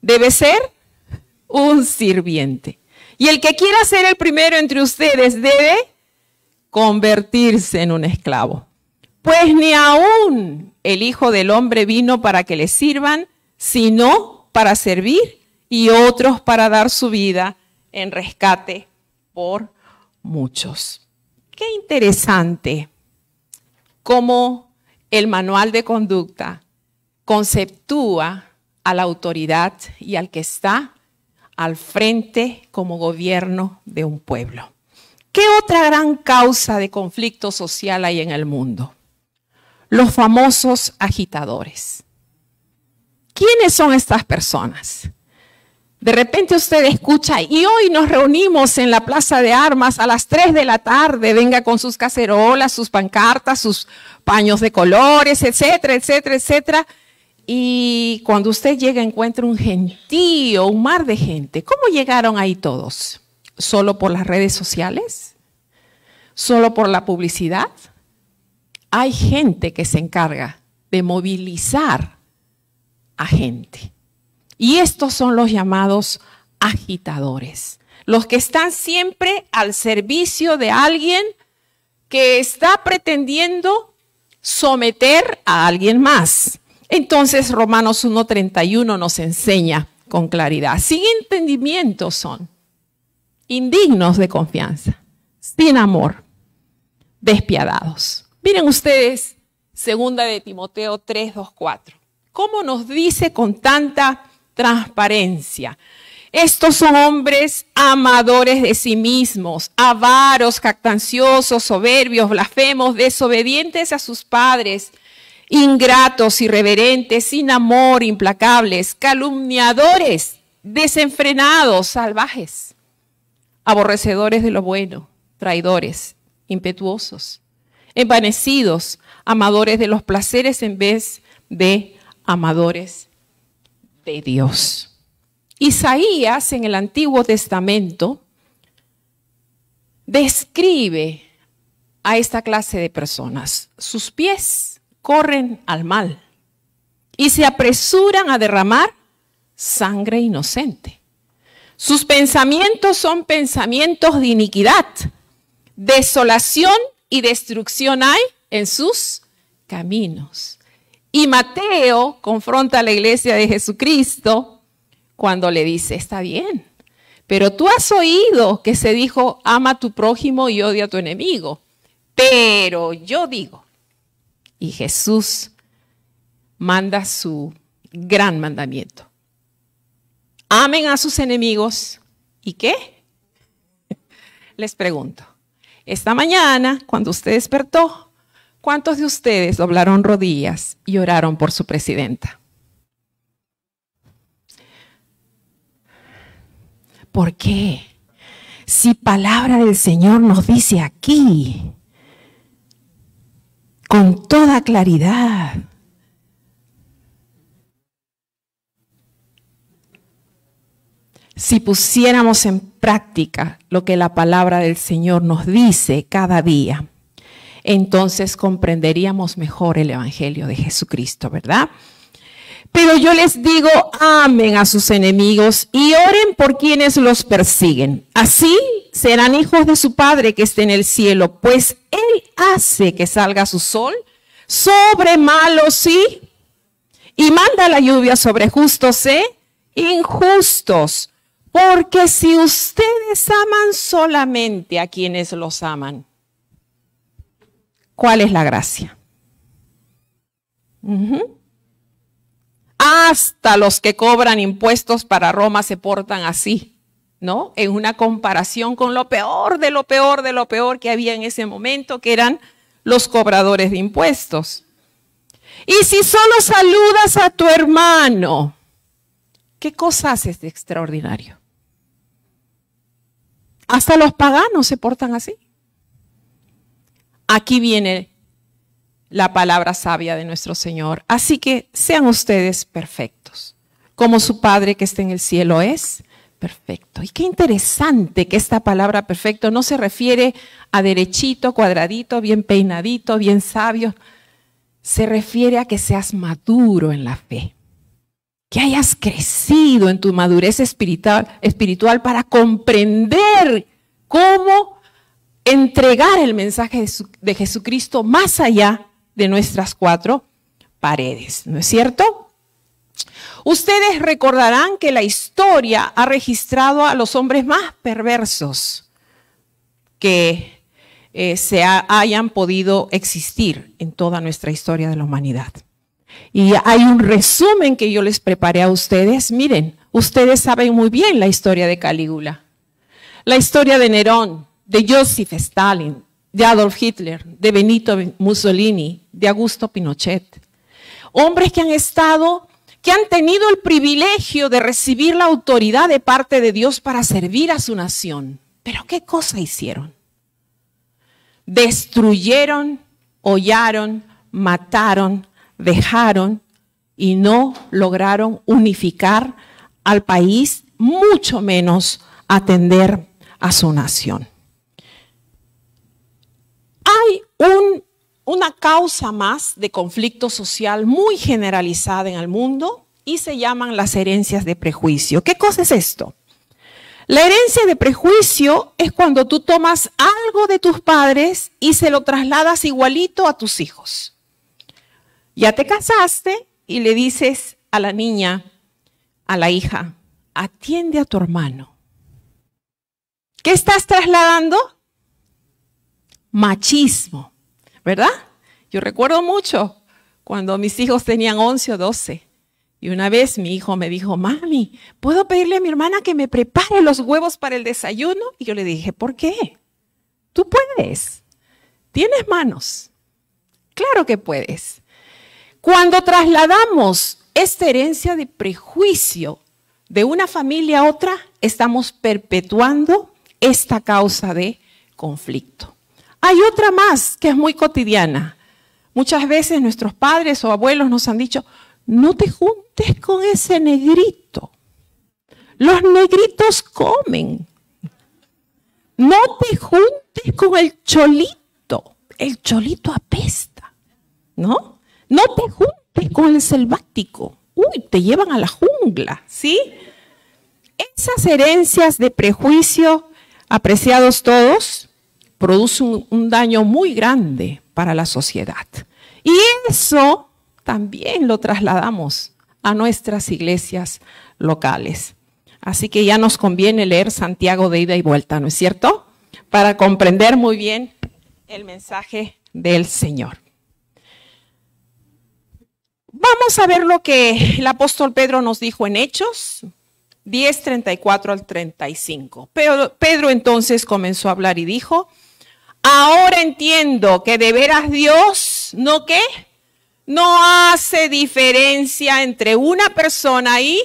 debe ser un sirviente. Y el que quiera ser el primero entre ustedes debe convertirse en un esclavo. Pues ni aún el Hijo del Hombre vino para que le sirvan, sino para servir y otros para dar su vida en rescate por muchos. Qué interesante cómo el manual de conducta conceptúa a la autoridad y al que está al frente como gobierno de un pueblo. ¿Qué otra gran causa de conflicto social hay en el mundo? Los famosos agitadores. ¿Quiénes son estas personas? De repente usted escucha, y hoy nos reunimos en la Plaza de Armas a las 3 de la tarde, venga con sus cacerolas, sus pancartas, sus paños de colores, etcétera, etcétera, etcétera. Y cuando usted llega encuentra un gentío, un mar de gente. ¿Cómo llegaron ahí todos? ¿Solo por las redes sociales? ¿Solo por la publicidad? Hay gente que se encarga de movilizar a gente. Y estos son los llamados agitadores, los que están siempre al servicio de alguien que está pretendiendo someter a alguien más. Entonces Romanos 1.31 nos enseña con claridad. Sin entendimiento son, indignos de confianza, sin amor, despiadados. Miren ustedes, segunda de Timoteo 3.2.4. ¿Cómo nos dice con tanta transparencia? Estos son hombres amadores de sí mismos, avaros, jactanciosos, soberbios, blasfemos, desobedientes a sus padres ingratos, irreverentes, sin amor, implacables, calumniadores, desenfrenados, salvajes, aborrecedores de lo bueno, traidores, impetuosos, envanecidos, amadores de los placeres en vez de amadores de Dios. Isaías en el Antiguo Testamento describe a esta clase de personas. Sus pies corren al mal y se apresuran a derramar sangre inocente. Sus pensamientos son pensamientos de iniquidad. Desolación y destrucción hay en sus caminos. Y Mateo confronta a la iglesia de Jesucristo cuando le dice, está bien, pero tú has oído que se dijo, ama a tu prójimo y odia a tu enemigo. Pero yo digo, y Jesús manda su gran mandamiento. Amen a sus enemigos. ¿Y qué? Les pregunto, esta mañana, cuando usted despertó, ¿cuántos de ustedes doblaron rodillas y oraron por su presidenta? ¿Por qué? Si palabra del Señor nos dice aquí con toda claridad. Si pusiéramos en práctica lo que la palabra del Señor nos dice cada día, entonces comprenderíamos mejor el Evangelio de Jesucristo, ¿verdad? Pero yo les digo, amen a sus enemigos y oren por quienes los persiguen. Así serán hijos de su Padre que esté en el cielo, pues Él hace que salga su sol sobre malos y, y manda la lluvia sobre justos e injustos. Porque si ustedes aman solamente a quienes los aman, ¿cuál es la gracia? Hasta los que cobran impuestos para Roma se portan así, ¿no? En una comparación con lo peor de lo peor de lo peor que había en ese momento, que eran los cobradores de impuestos. Y si solo saludas a tu hermano, ¿qué cosa haces de extraordinario? Hasta los paganos se portan así. Aquí viene la palabra sabia de nuestro Señor. Así que sean ustedes perfectos, como su Padre que está en el cielo es perfecto. Y qué interesante que esta palabra perfecto no se refiere a derechito, cuadradito, bien peinadito, bien sabio. Se refiere a que seas maduro en la fe. Que hayas crecido en tu madurez espiritual, espiritual para comprender cómo entregar el mensaje de Jesucristo más allá de nuestras cuatro paredes, ¿no es cierto? Ustedes recordarán que la historia ha registrado a los hombres más perversos que eh, se ha, hayan podido existir en toda nuestra historia de la humanidad. Y hay un resumen que yo les preparé a ustedes. Miren, ustedes saben muy bien la historia de Calígula, la historia de Nerón, de Joseph Stalin, de Adolf Hitler, de Benito Mussolini, de Augusto Pinochet. Hombres que han estado, que han tenido el privilegio de recibir la autoridad de parte de Dios para servir a su nación. Pero ¿qué cosa hicieron? Destruyeron, hollaron, mataron, dejaron y no lograron unificar al país, mucho menos atender a su nación. Hay un, una causa más de conflicto social muy generalizada en el mundo y se llaman las herencias de prejuicio. ¿Qué cosa es esto? La herencia de prejuicio es cuando tú tomas algo de tus padres y se lo trasladas igualito a tus hijos. Ya te casaste y le dices a la niña, a la hija, atiende a tu hermano. ¿Qué estás trasladando? Machismo, ¿verdad? Yo recuerdo mucho cuando mis hijos tenían 11 o 12. Y una vez mi hijo me dijo, mami, ¿puedo pedirle a mi hermana que me prepare los huevos para el desayuno? Y yo le dije, ¿por qué? Tú puedes. Tienes manos. Claro que puedes. Cuando trasladamos esta herencia de prejuicio de una familia a otra, estamos perpetuando esta causa de conflicto. Hay otra más que es muy cotidiana. Muchas veces nuestros padres o abuelos nos han dicho, no te juntes con ese negrito. Los negritos comen. No te juntes con el cholito. El cholito apesta. ¿No? No te juntes con el selvático. Uy, te llevan a la jungla, ¿sí? Esas herencias de prejuicio, apreciados todos, produce un, daño muy grande para la sociedad. Y eso también lo trasladamos a nuestras iglesias locales. Así que ya nos conviene leer Santiago de ida y vuelta, ¿no es cierto? Para comprender muy bien el mensaje del Señor. Vamos a ver lo que el apóstol Pedro nos dijo en Hechos 10, 34 al 35. Pero Pedro entonces comenzó a hablar y dijo, Ahora entiendo que de veras Dios, ¿no qué? No hace diferencia entre una persona y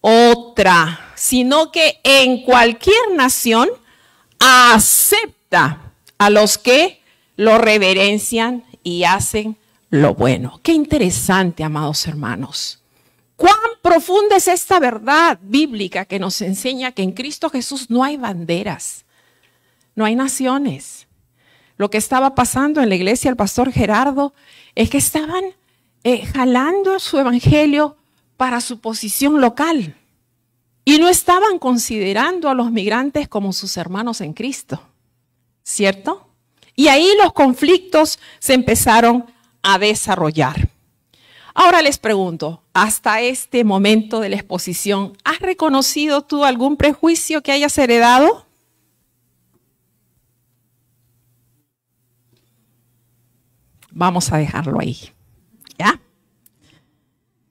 otra, sino que en cualquier nación acepta a los que lo reverencian y hacen lo bueno. Qué interesante, amados hermanos. Cuán profunda es esta verdad bíblica que nos enseña que en Cristo Jesús no hay banderas, no hay naciones, lo que estaba pasando en la iglesia, el pastor Gerardo, es que estaban eh, jalando su evangelio para su posición local y no estaban considerando a los migrantes como sus hermanos en Cristo, ¿cierto? Y ahí los conflictos se empezaron a desarrollar. Ahora les pregunto, hasta este momento de la exposición, ¿has reconocido tú algún prejuicio que hayas heredado? Vamos a dejarlo ahí. ¿Ya?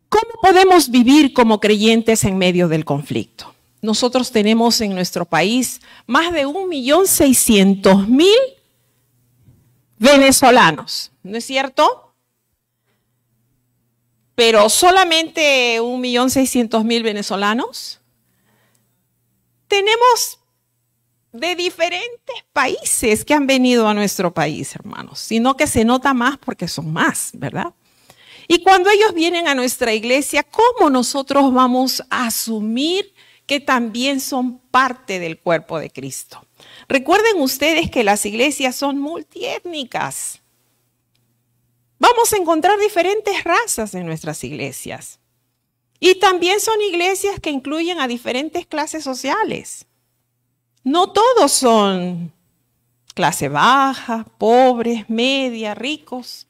¿Cómo podemos vivir como creyentes en medio del conflicto? Nosotros tenemos en nuestro país más de 1.600.000 venezolanos, ¿no es cierto? Pero solamente 1.600.000 venezolanos. Tenemos de diferentes países que han venido a nuestro país, hermanos, sino que se nota más porque son más, ¿verdad? Y cuando ellos vienen a nuestra iglesia, ¿cómo nosotros vamos a asumir que también son parte del cuerpo de Cristo? Recuerden ustedes que las iglesias son multiétnicas. Vamos a encontrar diferentes razas en nuestras iglesias. Y también son iglesias que incluyen a diferentes clases sociales. No todos son clase baja, pobres, media, ricos.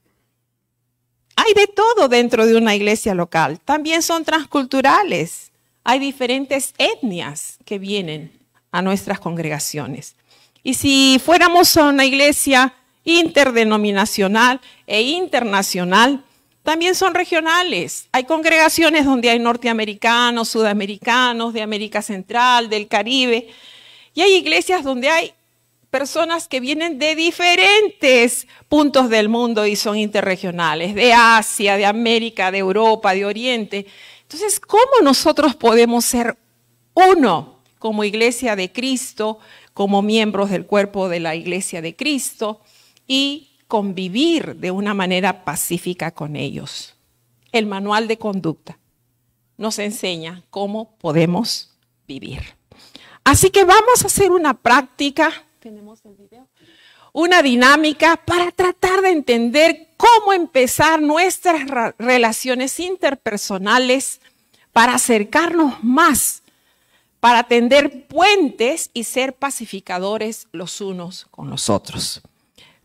Hay de todo dentro de una iglesia local. También son transculturales. Hay diferentes etnias que vienen a nuestras congregaciones. Y si fuéramos a una iglesia interdenominacional e internacional, también son regionales. Hay congregaciones donde hay norteamericanos, sudamericanos, de América Central, del Caribe. Y hay iglesias donde hay personas que vienen de diferentes puntos del mundo y son interregionales, de Asia, de América, de Europa, de Oriente. Entonces, ¿cómo nosotros podemos ser uno como iglesia de Cristo, como miembros del cuerpo de la iglesia de Cristo y convivir de una manera pacífica con ellos? El manual de conducta nos enseña cómo podemos vivir. Así que vamos a hacer una práctica tenemos el video. Una dinámica para tratar de entender cómo empezar nuestras relaciones interpersonales para acercarnos más, para tender puentes y ser pacificadores los unos con los otros.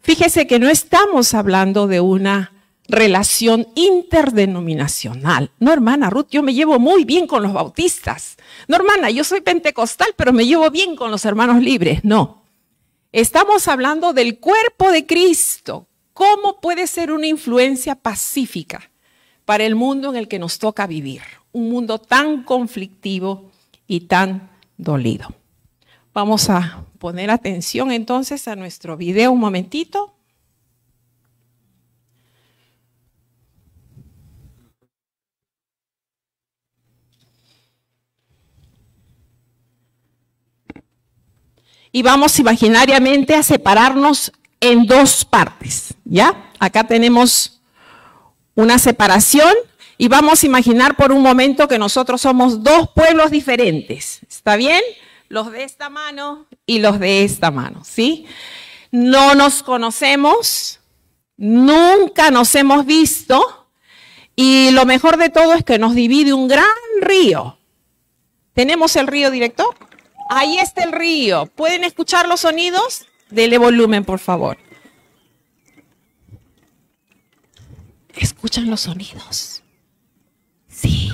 Fíjese que no estamos hablando de una relación interdenominacional. No, hermana Ruth, yo me llevo muy bien con los bautistas. No, hermana, yo soy pentecostal, pero me llevo bien con los hermanos libres. No. Estamos hablando del cuerpo de Cristo. ¿Cómo puede ser una influencia pacífica para el mundo en el que nos toca vivir? Un mundo tan conflictivo y tan dolido. Vamos a poner atención entonces a nuestro video un momentito. Y vamos imaginariamente a separarnos en dos partes, ¿ya? Acá tenemos una separación y vamos a imaginar por un momento que nosotros somos dos pueblos diferentes, ¿está bien? Los de esta mano y los de esta mano, ¿sí? No nos conocemos, nunca nos hemos visto y lo mejor de todo es que nos divide un gran río. ¿Tenemos el río director? Ahí está el río. ¿Pueden escuchar los sonidos? Dele volumen, por favor. ¿Escuchan los sonidos? Sí.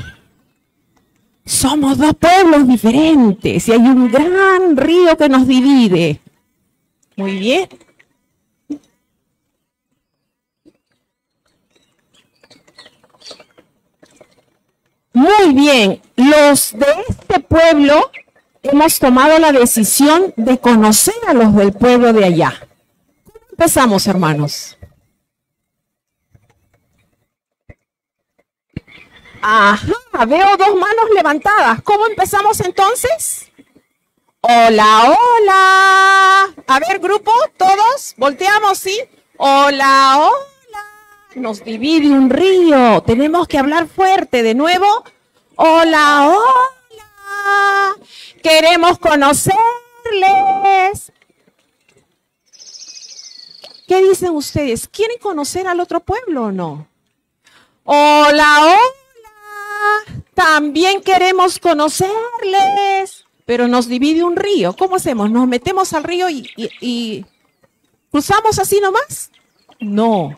Somos dos pueblos diferentes y hay un gran río que nos divide. Muy bien. Muy bien. Los de este pueblo hemos tomado la decisión de conocer a los del pueblo de allá. ¿Cómo empezamos, hermanos? Ajá, veo dos manos levantadas. ¿Cómo empezamos entonces? Hola, hola. A ver, grupo, todos, volteamos, ¿sí? Hola, hola. Nos divide un río. Tenemos que hablar fuerte de nuevo. Hola, hola. Queremos conocerles. ¿Qué dicen ustedes? ¿Quieren conocer al otro pueblo o no? Hola, hola. también queremos conocerles, pero nos divide un río. ¿Cómo hacemos? ¿Nos metemos al río y, cruzamos así nomás? No.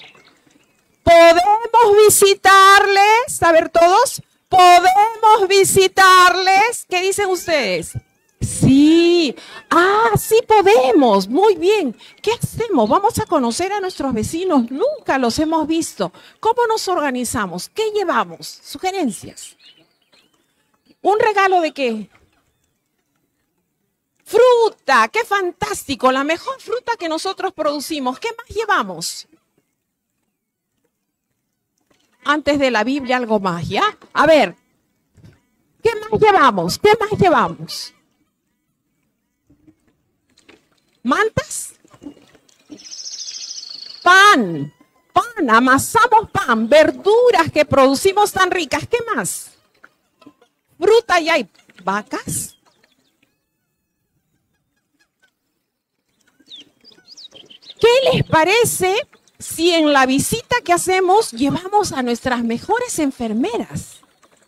Podemos visitarles, a ver todos, podemos visitarles. ¿Qué dicen ustedes? Sí, ah, sí podemos, muy bien. ¿Qué hacemos? Vamos a conocer a nuestros vecinos, nunca los hemos visto. ¿Cómo nos organizamos? ¿Qué llevamos? Sugerencias. ¿Un regalo de qué? Fruta, qué fantástico, la mejor fruta que nosotros producimos. ¿Qué más llevamos? Antes de la Biblia algo más, ¿ya? A ver, ¿qué más llevamos? ¿Qué más llevamos? ¿Mantas? Pan, pan, amasamos pan, verduras que producimos tan ricas. ¿Qué más? Fruta y hay vacas. ¿Qué les parece si en la visita que hacemos llevamos a nuestras mejores enfermeras?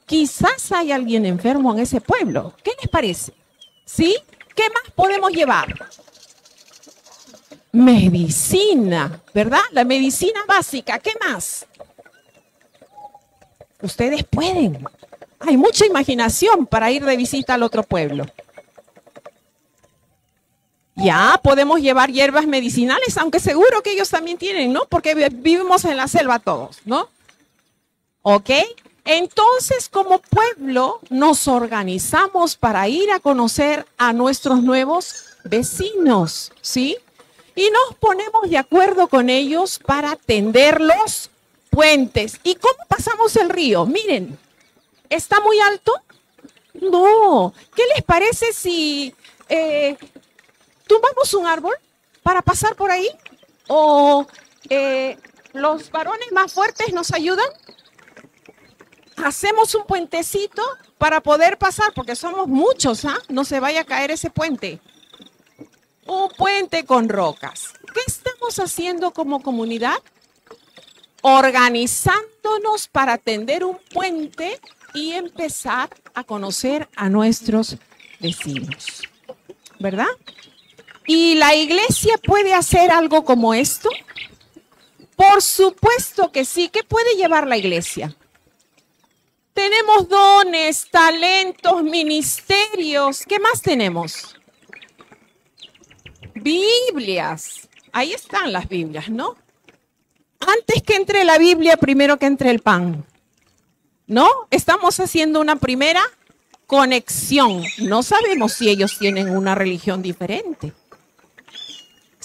Quizás hay alguien enfermo en ese pueblo. ¿Qué les parece? ¿Sí? ¿Qué más podemos llevar? Medicina, ¿verdad? La medicina básica. ¿Qué más? Ustedes pueden. Hay mucha imaginación para ir de visita al otro pueblo. Ya podemos llevar hierbas medicinales, aunque seguro que ellos también tienen, ¿no? Porque vi- vivimos en la selva todos, ¿no? ¿Ok? Entonces, como pueblo, nos organizamos para ir a conocer a nuestros nuevos vecinos, ¿sí? Y nos ponemos de acuerdo con ellos para tender los puentes. ¿Y cómo pasamos el río? Miren, ¿está muy alto? No. ¿Qué les parece si eh, tumbamos un árbol para pasar por ahí? ¿O eh, los varones más fuertes nos ayudan? Hacemos un puentecito para poder pasar, porque somos muchos, ¿ah? No se vaya a caer ese puente. Un puente con rocas. ¿Qué estamos haciendo como comunidad? Organizándonos para tender un puente y empezar a conocer a nuestros vecinos. ¿Verdad? ¿Y la iglesia puede hacer algo como esto? Por supuesto que sí. ¿Qué puede llevar la iglesia? Tenemos dones, talentos, ministerios. ¿Qué más tenemos? Biblias. Ahí están las Biblias, ¿no? Antes que entre la Biblia, primero que entre el pan. ¿No? Estamos haciendo una primera conexión. No sabemos si ellos tienen una religión diferente.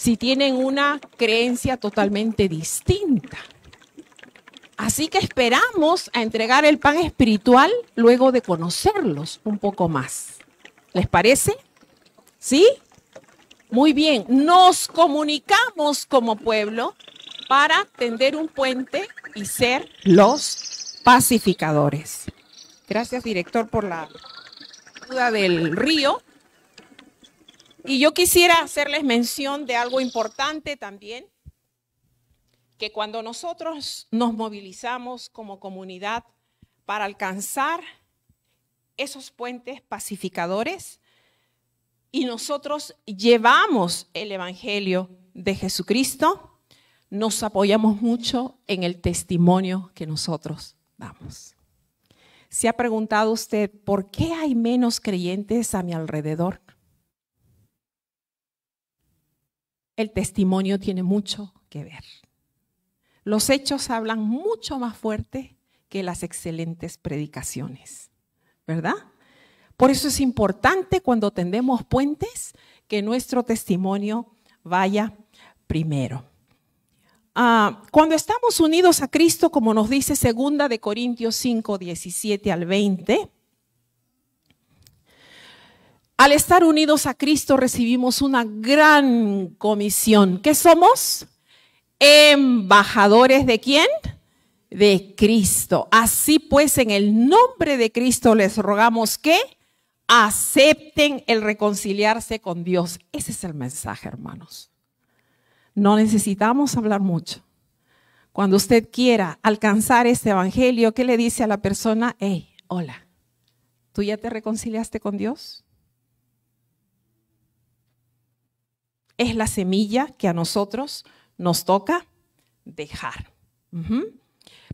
Si tienen una creencia totalmente distinta. Así que esperamos a entregar el pan espiritual luego de conocerlos un poco más. ¿Les parece? ¿Sí? Muy bien, nos comunicamos como pueblo para tender un puente y ser los pacificadores. Gracias, director, por la duda del río. Y yo quisiera hacerles mención de algo importante también, que cuando nosotros nos movilizamos como comunidad para alcanzar esos puentes pacificadores, y nosotros llevamos el Evangelio de Jesucristo, nos apoyamos mucho en el testimonio que nosotros damos. ¿Se ha preguntado usted por qué hay menos creyentes a mi alrededor? El testimonio tiene mucho que ver. Los hechos hablan mucho más fuerte que las excelentes predicaciones, ¿verdad? Por eso es importante cuando tendemos puentes que nuestro testimonio vaya primero. Ah, cuando estamos unidos a Cristo, como nos dice segunda de Corintios 5, 17 al 20, al estar unidos a Cristo recibimos una gran comisión. ¿Qué somos? Embajadores de quién? De Cristo. Así pues, en el nombre de Cristo les rogamos que acepten el reconciliarse con Dios. Ese es el mensaje, hermanos. No necesitamos hablar mucho. Cuando usted quiera alcanzar este evangelio, ¿qué le dice a la persona? Hey, hola, ¿Tú ya te reconciliaste con Dios? Es la semilla que a nosotros nos toca dejar.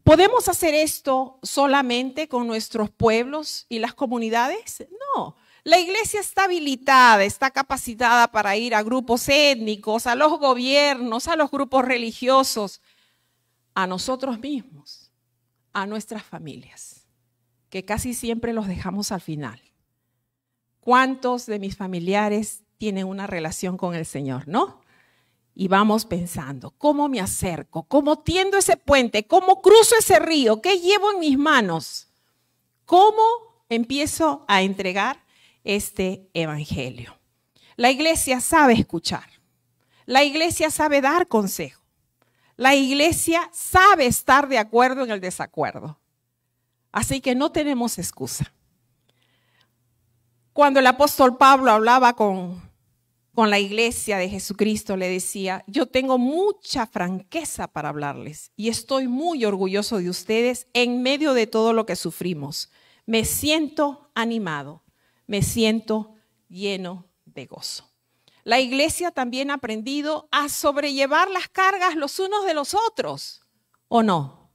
¿Podemos hacer esto solamente con nuestros pueblos y las comunidades? No. La iglesia está habilitada, está capacitada para ir a grupos étnicos, a los gobiernos, a los grupos religiosos, a nosotros mismos, a nuestras familias, que casi siempre los dejamos al final. ¿Cuántos de mis familiares tienen una relación con el Señor, no? Y vamos pensando, ¿cómo me acerco? ¿Cómo tiendo ese puente? ¿Cómo cruzo ese río? ¿Qué llevo en mis manos? ¿Cómo empiezo a entregar este evangelio? La iglesia sabe escuchar. La iglesia sabe dar consejo. La iglesia sabe estar de acuerdo en el desacuerdo. Así que no tenemos excusa. Cuando el apóstol Pablo hablaba con, con la iglesia de Jesucristo, le decía, yo tengo mucha franqueza para hablarles y estoy muy orgulloso de ustedes en medio de todo lo que sufrimos. Me siento animado, me siento lleno de gozo. La iglesia también ha aprendido a sobrellevar las cargas los unos de los otros, ¿o no?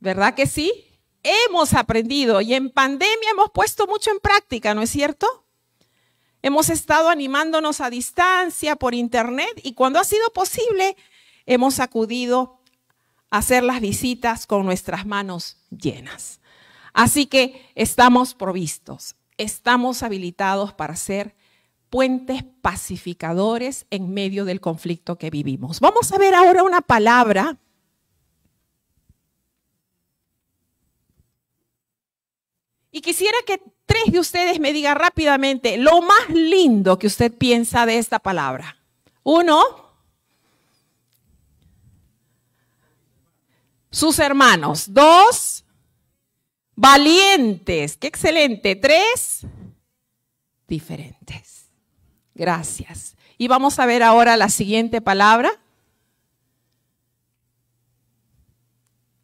¿Verdad que sí? Hemos aprendido y en pandemia hemos puesto mucho en práctica, ¿no es cierto? Hemos estado animándonos a distancia por internet y cuando ha sido posible hemos acudido a hacer las visitas con nuestras manos llenas. Así que estamos provistos, estamos habilitados para ser puentes pacificadores en medio del conflicto que vivimos. Vamos a ver ahora una palabra Y quisiera que tres de ustedes me digan rápidamente lo más lindo que usted piensa de esta palabra. Uno, sus hermanos. Dos, valientes. Qué excelente. Tres, diferentes. Gracias. Y vamos a ver ahora la siguiente palabra.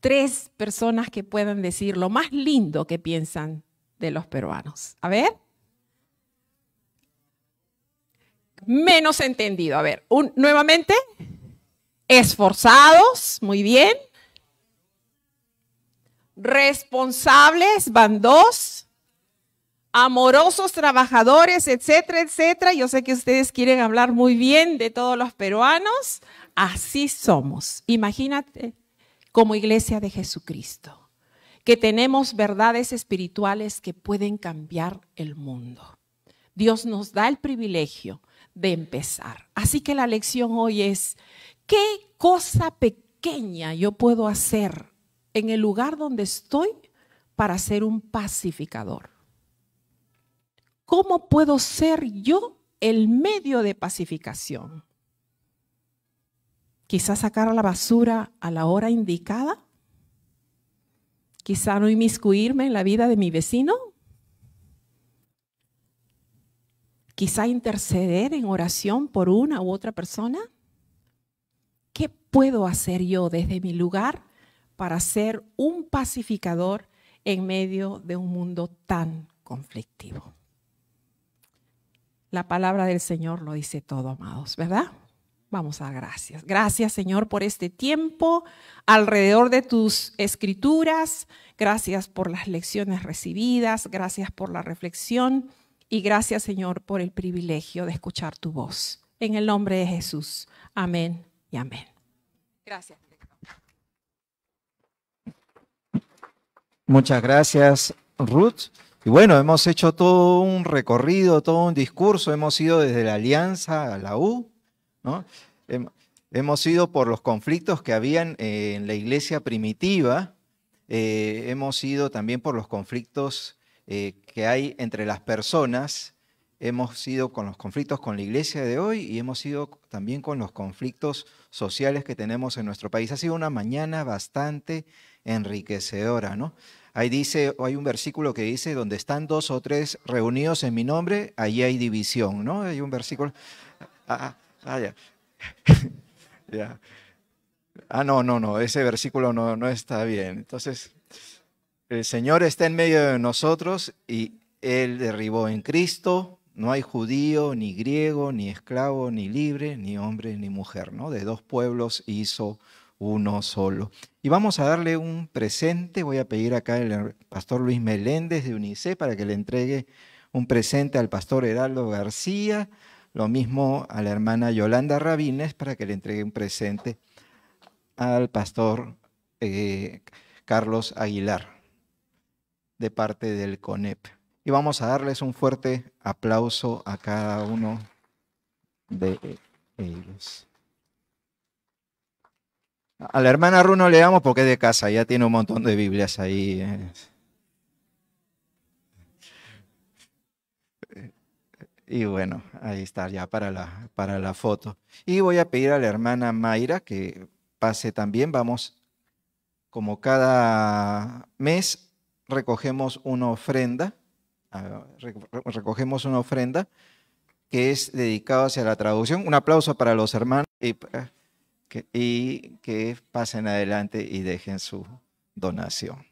Tres personas que puedan decir lo más lindo que piensan de los peruanos. A ver. Menos entendido. A ver, nuevamente. Esforzados, muy bien. Responsables, van dos. Amorosos, trabajadores, etcétera, etcétera. Yo sé que ustedes quieren hablar muy bien de todos los peruanos. Así somos. Imagínate como iglesia de Jesucristo, que tenemos verdades espirituales que pueden cambiar el mundo. Dios nos da el privilegio de empezar. Así que la lección hoy es, ¿qué cosa pequeña yo puedo hacer en el lugar donde estoy para ser un pacificador? ¿Cómo puedo ser yo el medio de pacificación? Quizá sacar la basura a la hora indicada. Quizá no inmiscuirme en la vida de mi vecino. Quizá interceder en oración por una u otra persona. ¿Qué puedo hacer yo desde mi lugar para ser un pacificador en medio de un mundo tan conflictivo? La palabra del Señor lo dice todo, amados, ¿verdad? Vamos a dar gracias. Gracias, Señor, por este tiempo alrededor de tus escrituras. Gracias por las lecciones recibidas. Gracias por la reflexión. Y gracias, Señor, por el privilegio de escuchar tu voz. En el nombre de Jesús. Amén y amén. Gracias. Muchas gracias, Ruth. Y bueno, hemos hecho todo un recorrido, todo un discurso. Hemos ido desde la Alianza a la U, Hemos ido por los conflictos que habían eh, en la iglesia primitiva, eh, hemos ido también por los conflictos eh, que hay entre las personas, hemos ido con los conflictos con la iglesia de hoy y hemos ido también con los conflictos sociales que tenemos en nuestro país. Ha sido una mañana bastante enriquecedora, ¿no? Ahí dice, hay un versículo que dice, donde están dos o tres reunidos en mi nombre, allí hay división, ¿no? Hay un versículo. Ah, Ah, ya. ya. Ah, no, no, no, ese versículo no, no está bien. Entonces, El Señor está en medio de nosotros y Él derribó en Cristo. No hay judío, ni griego, ni esclavo, ni libre, ni hombre, ni mujer, ¿no? De dos pueblos hizo uno solo. Y vamos a darle un presente. Voy a pedir acá al pastor Luis Meléndez de UNICEF para que le entregue un presente al pastor Heraldo García, lo mismo a la hermana Yolanda Rabines para que le entregue un presente al pastor eh, Carlos Aguilar de parte del CONEP. Y vamos a darles un fuerte aplauso a cada uno de ellos. A la hermana Runo le damos porque es de casa, ya tiene un montón de Biblias ahí. Y bueno, ahí está ya para la, para la foto. Y voy a pedir a la hermana Mayra que pase también. Vamos, como cada mes, recogemos una ofrenda. reco- Recogemos una ofrenda que es dedicada hacia la traducción. Un aplauso para los hermanos y, que, pasen adelante y dejen su donación.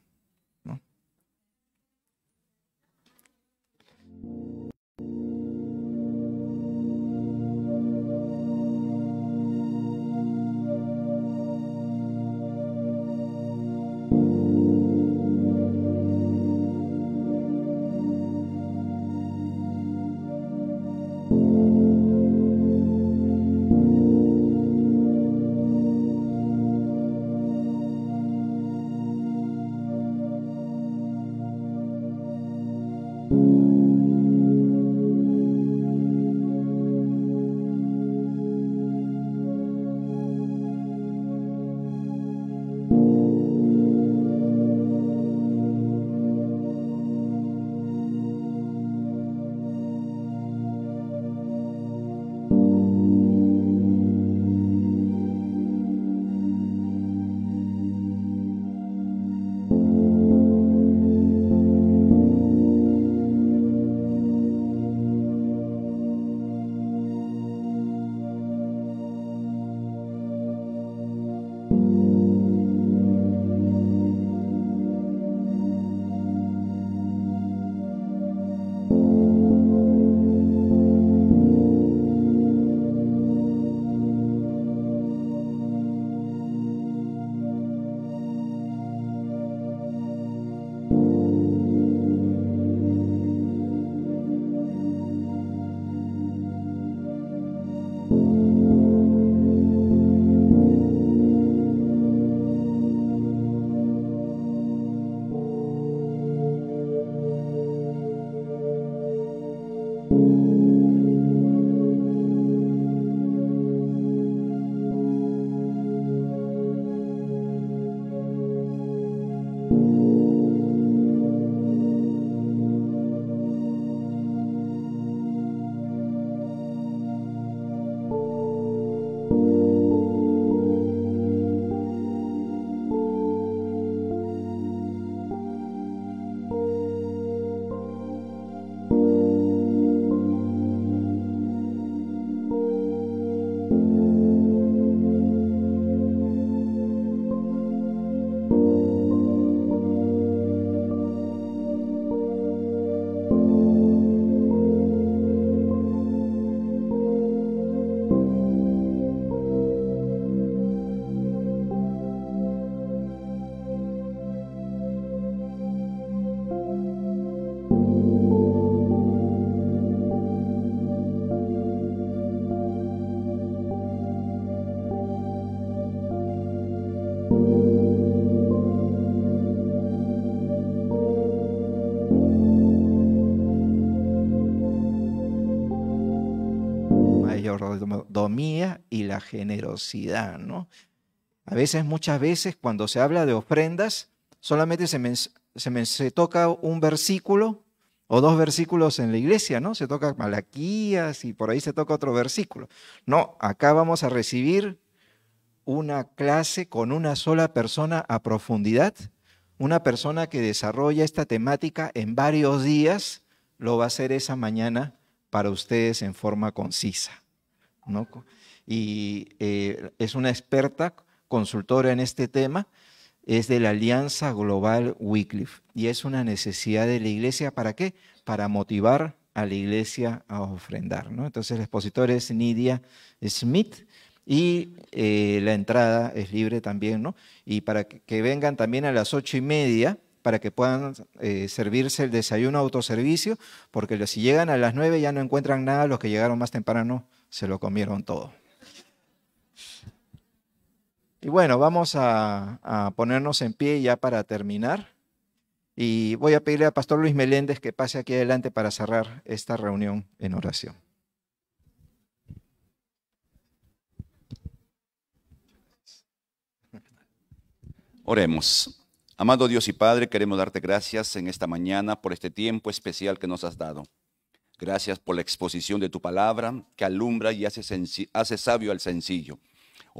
Generosidad, ¿no? A veces, muchas veces, cuando se habla de ofrendas, solamente se, men- se se toca un versículo o dos versículos en la iglesia, ¿no? Se toca Malaquías y por ahí se toca otro versículo. No, acá vamos a recibir una clase con una sola persona a profundidad, una persona que desarrolla esta temática en varios días, lo va a hacer esa mañana para ustedes en forma concisa. ¿no? Y eh, es una experta consultora en este tema es de la Alianza Global Wycliffe y es una necesidad de la iglesia. ¿Para qué? Para motivar a la iglesia a ofrendar. ¿no? Entonces el expositor es Nidia Smith y eh, la entrada es libre también, ¿no? Y para que, vengan también a las ocho y media para que puedan eh, servirse el desayuno autoservicio, porque si llegan a las nueve ya no encuentran nada, los que llegaron más temprano se lo comieron todo. Y bueno, vamos a, ponernos en pie ya para terminar. Y voy a pedirle al pastor Luis Meléndez que pase aquí adelante para cerrar esta reunión en oración. Oremos. Amado Dios y Padre, queremos darte gracias en esta mañana por este tiempo especial que nos has dado. Gracias por la exposición de tu palabra que alumbra y hace, hace sabio al sencillo.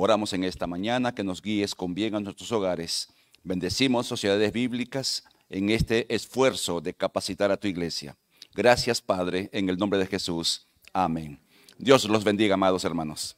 Oramos en esta mañana que nos guíes con bien a nuestros hogares. Bendecimos sociedades bíblicas en este esfuerzo de capacitar a tu iglesia. Gracias, Padre, en el nombre de Jesús. Amén. Dios los bendiga, amados hermanos.